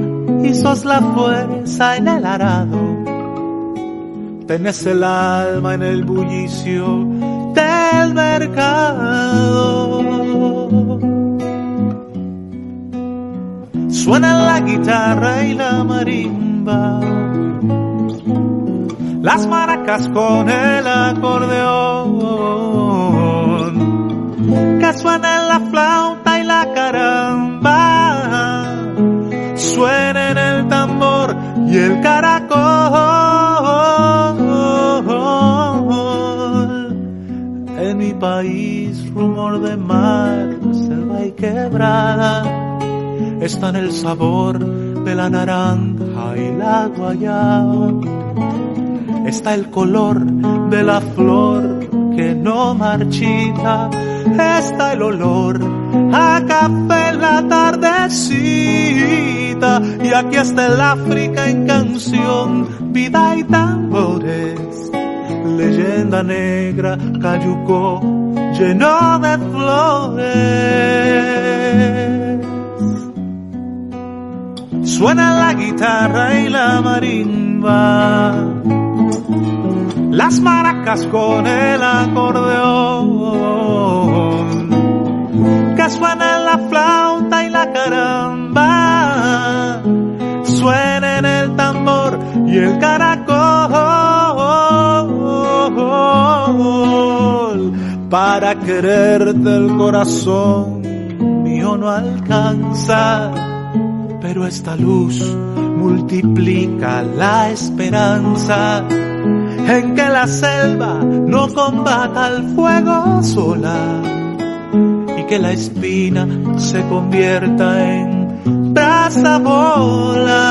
y sos la fuerza en el arado tenés el alma en el bullicio del mercado. Suena la guitarra y la marimba, las maracas con el acordeón, que suena la flauta y la caramba, suena en el tambor y el caracol. País, rumor de mar, selva y quebrada, está en el sabor de la naranja y la guayaba. Está el color de la flor que no marchita, está el olor a café en la tardecita, y aquí está el África en canción, vida y tambores leyenda negra, cayuco lleno de flores. Suena la guitarra y la marimba, las maracas con el acordeón, que suena la flauta y la caramba, suena en el tambor y el caracol para quererte el corazón mío no alcanza, pero esta luz multiplica la esperanza en que la selva no combata el fuego sola y que la espina se convierta en brasa bola.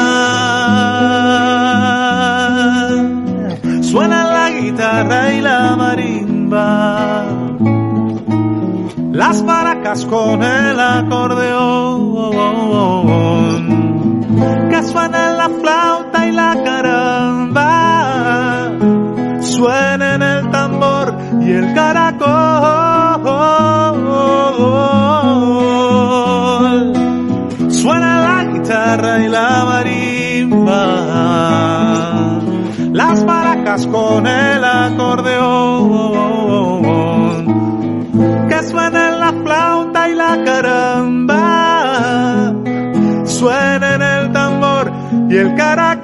Suena la guitarra y la marimba, las maracas con el acordeón, que suena la flauta y la caramba, suena en el tambor y el caracol. Suena la guitarra y la marimba las maracas con el acordeón, suenen la flauta y la caramba, suenen el tambor y el caracol.